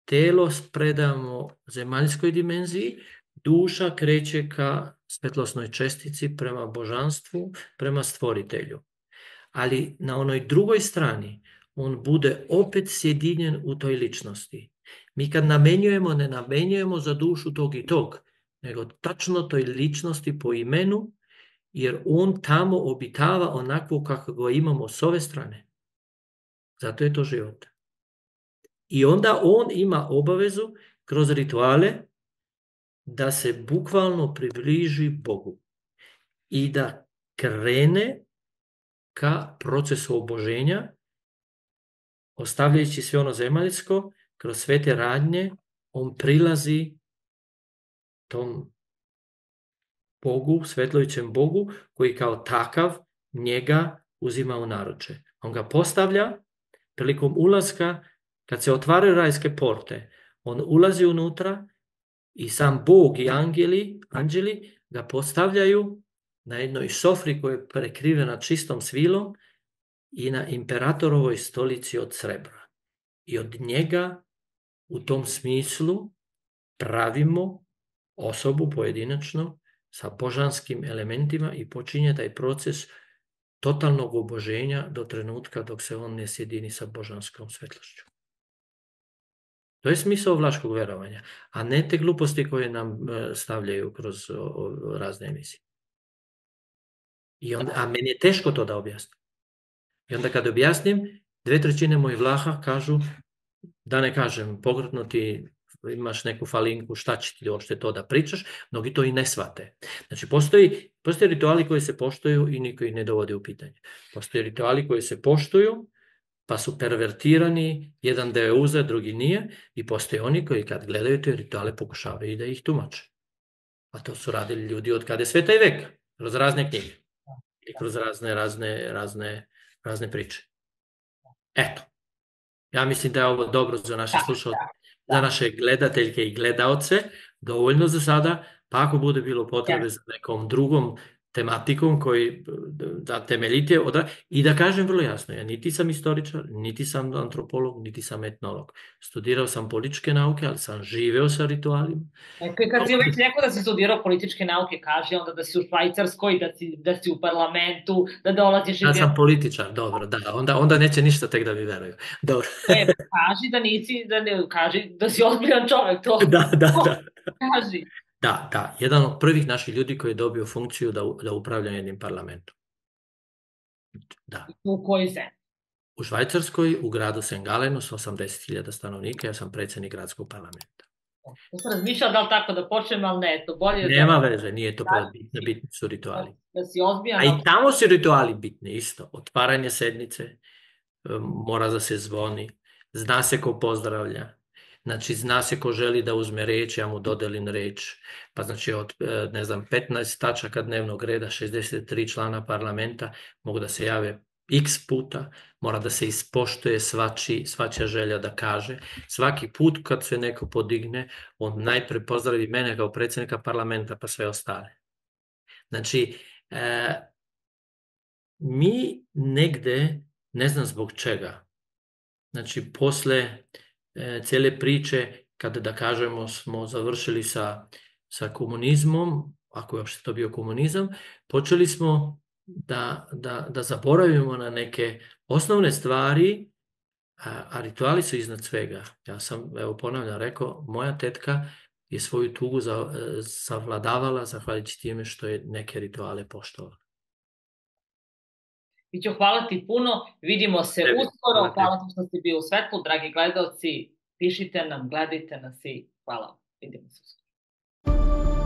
Telo predamo zemaljskoj dimenziji, duša kreće ka svetlosnoj čestici prema božanstvu, prema stvoritelju. Ali na onoj drugoj strani on bude opet sjedinjen u toj ličnosti. Mi kad namenjujemo, ne namenjujemo za dušu tog i tog, nego tačno toj ličnosti po imenu, jer on tamo obitava onako kako ga imamo s ove strane. Zato je to život. I onda on ima obavezu kroz rituale da se bukvalno približi Bogu i da krene ka procesu oboženja, ostavljajući sve ono zemaljsko, kroz sve te radnje, on prilazi tom Bogu, svetlovićem Bogu, koji kao takav njega uzima u naruče. On ga postavlja prilikom ulaska, kad se otvaraju rajske porte, on ulazi unutra i sam Bog i angeli, anđeli ga postavljaju na jednoj sofri koja je prekrivena čistom svilom i na imperatorovoj stolici od srebra. I od njega u tom smislu pravimo osobu pojedinačno sa božanskim elementima i počinje taj proces totalnog oboženja do trenutka dok se on ne sjedini sa božanskom svetlošću. To je smisao vlaškog verovanja, a ne te gluposti koje nam e, stavljaju kroz razne emisije. I onda, a meni je teško to da objasnim. I onda kad objasnim, dve trećine mojih vlaha kažu, da ne kažem, pogrdnuti imaš neku falinku, šta će ti ošte to da pričaš, mnogi to i ne svate. Znači, postoji, postoje rituali koji se poštuju i niko ih ne dovodi u pitanje. Postoje rituali koji se poštuju, pa su pervertirani, jedan deo je uzet, drugi nije, i postoje oni koji kad gledaju te rituale pokušavaju i da ih tumače. A to su radili ljudi od kada je sveta i veka, kroz razne knjige i kroz razne, razne, razne, razne priče. Eto, ja mislim da je ovo dobro za naše slušalce za naše gledateljke i gledaoce, dovoljno za sada, pa ako bude bilo potrebe za nekom drugom tematikom koji da temeljite odra... i da kažem vrlo jasno, ja niti sam istoričar, niti sam antropolog, niti sam etnolog. Studirao sam političke nauke, ali sam živeo sa ritualima. E, kad si već rekao da si studirao političke nauke, kaže onda da si u Švajcarskoj, da si, da si u parlamentu, da dolaziš... Ja sam političar, dobro, da, onda, onda neće ništa tek da mi veruju. Dobro. E, kaži da nisi, da ne, kaži da si ozbiljan čovek, to. Da, da, da. Kaži. Da, da, jedan od prvih naših ljudi koji je dobio funkciju da, da upravlja jednim parlamentom. Da. U kojoj zemlji? U Švajcarskoj, u gradu Sengalenu sa 80.000 stanovnika, ja sam predsednik gradskog parlamenta. Ja sam razmišljala da li tako da počnem, ali ne, to bolje... Nema da... veze, nije to da, bitno, bitni su rituali. Da si ozbijan... A i tamo su rituali bitni isto. Otvaranje sednice, mora da se zvoni, zna se ko pozdravlja, Znači, zna se ko želi da uzme reč, ja mu dodelim reč. Pa znači, od, e, ne znam, 15 tačaka dnevnog reda, 63 člana parlamenta mogu da se jave x puta, mora da se ispoštuje svači, svačija želja da kaže. Svaki put kad se neko podigne, on najpre pozdravi mene kao predsednika parlamenta, pa sve ostale. Znači, e, mi negde, ne znam zbog čega, znači posle cele priče, kada da kažemo smo završili sa, sa komunizmom, ako je uopšte to bio komunizam, počeli smo da, da, da zaboravimo na neke osnovne stvari, a, a rituali su iznad svega. Ja sam, evo ponavljam, rekao, moja tetka je svoju tugu za, e, savladavala zahvaljujući time što je neke rituale poštovala. Biću, hvala ti puno, vidimo se Tebi, uskoro, hvala ti. Što ste bio u svetlu, dragi gledalci, pišite nam, gledajte nas i hvala, vidimo se uskoro.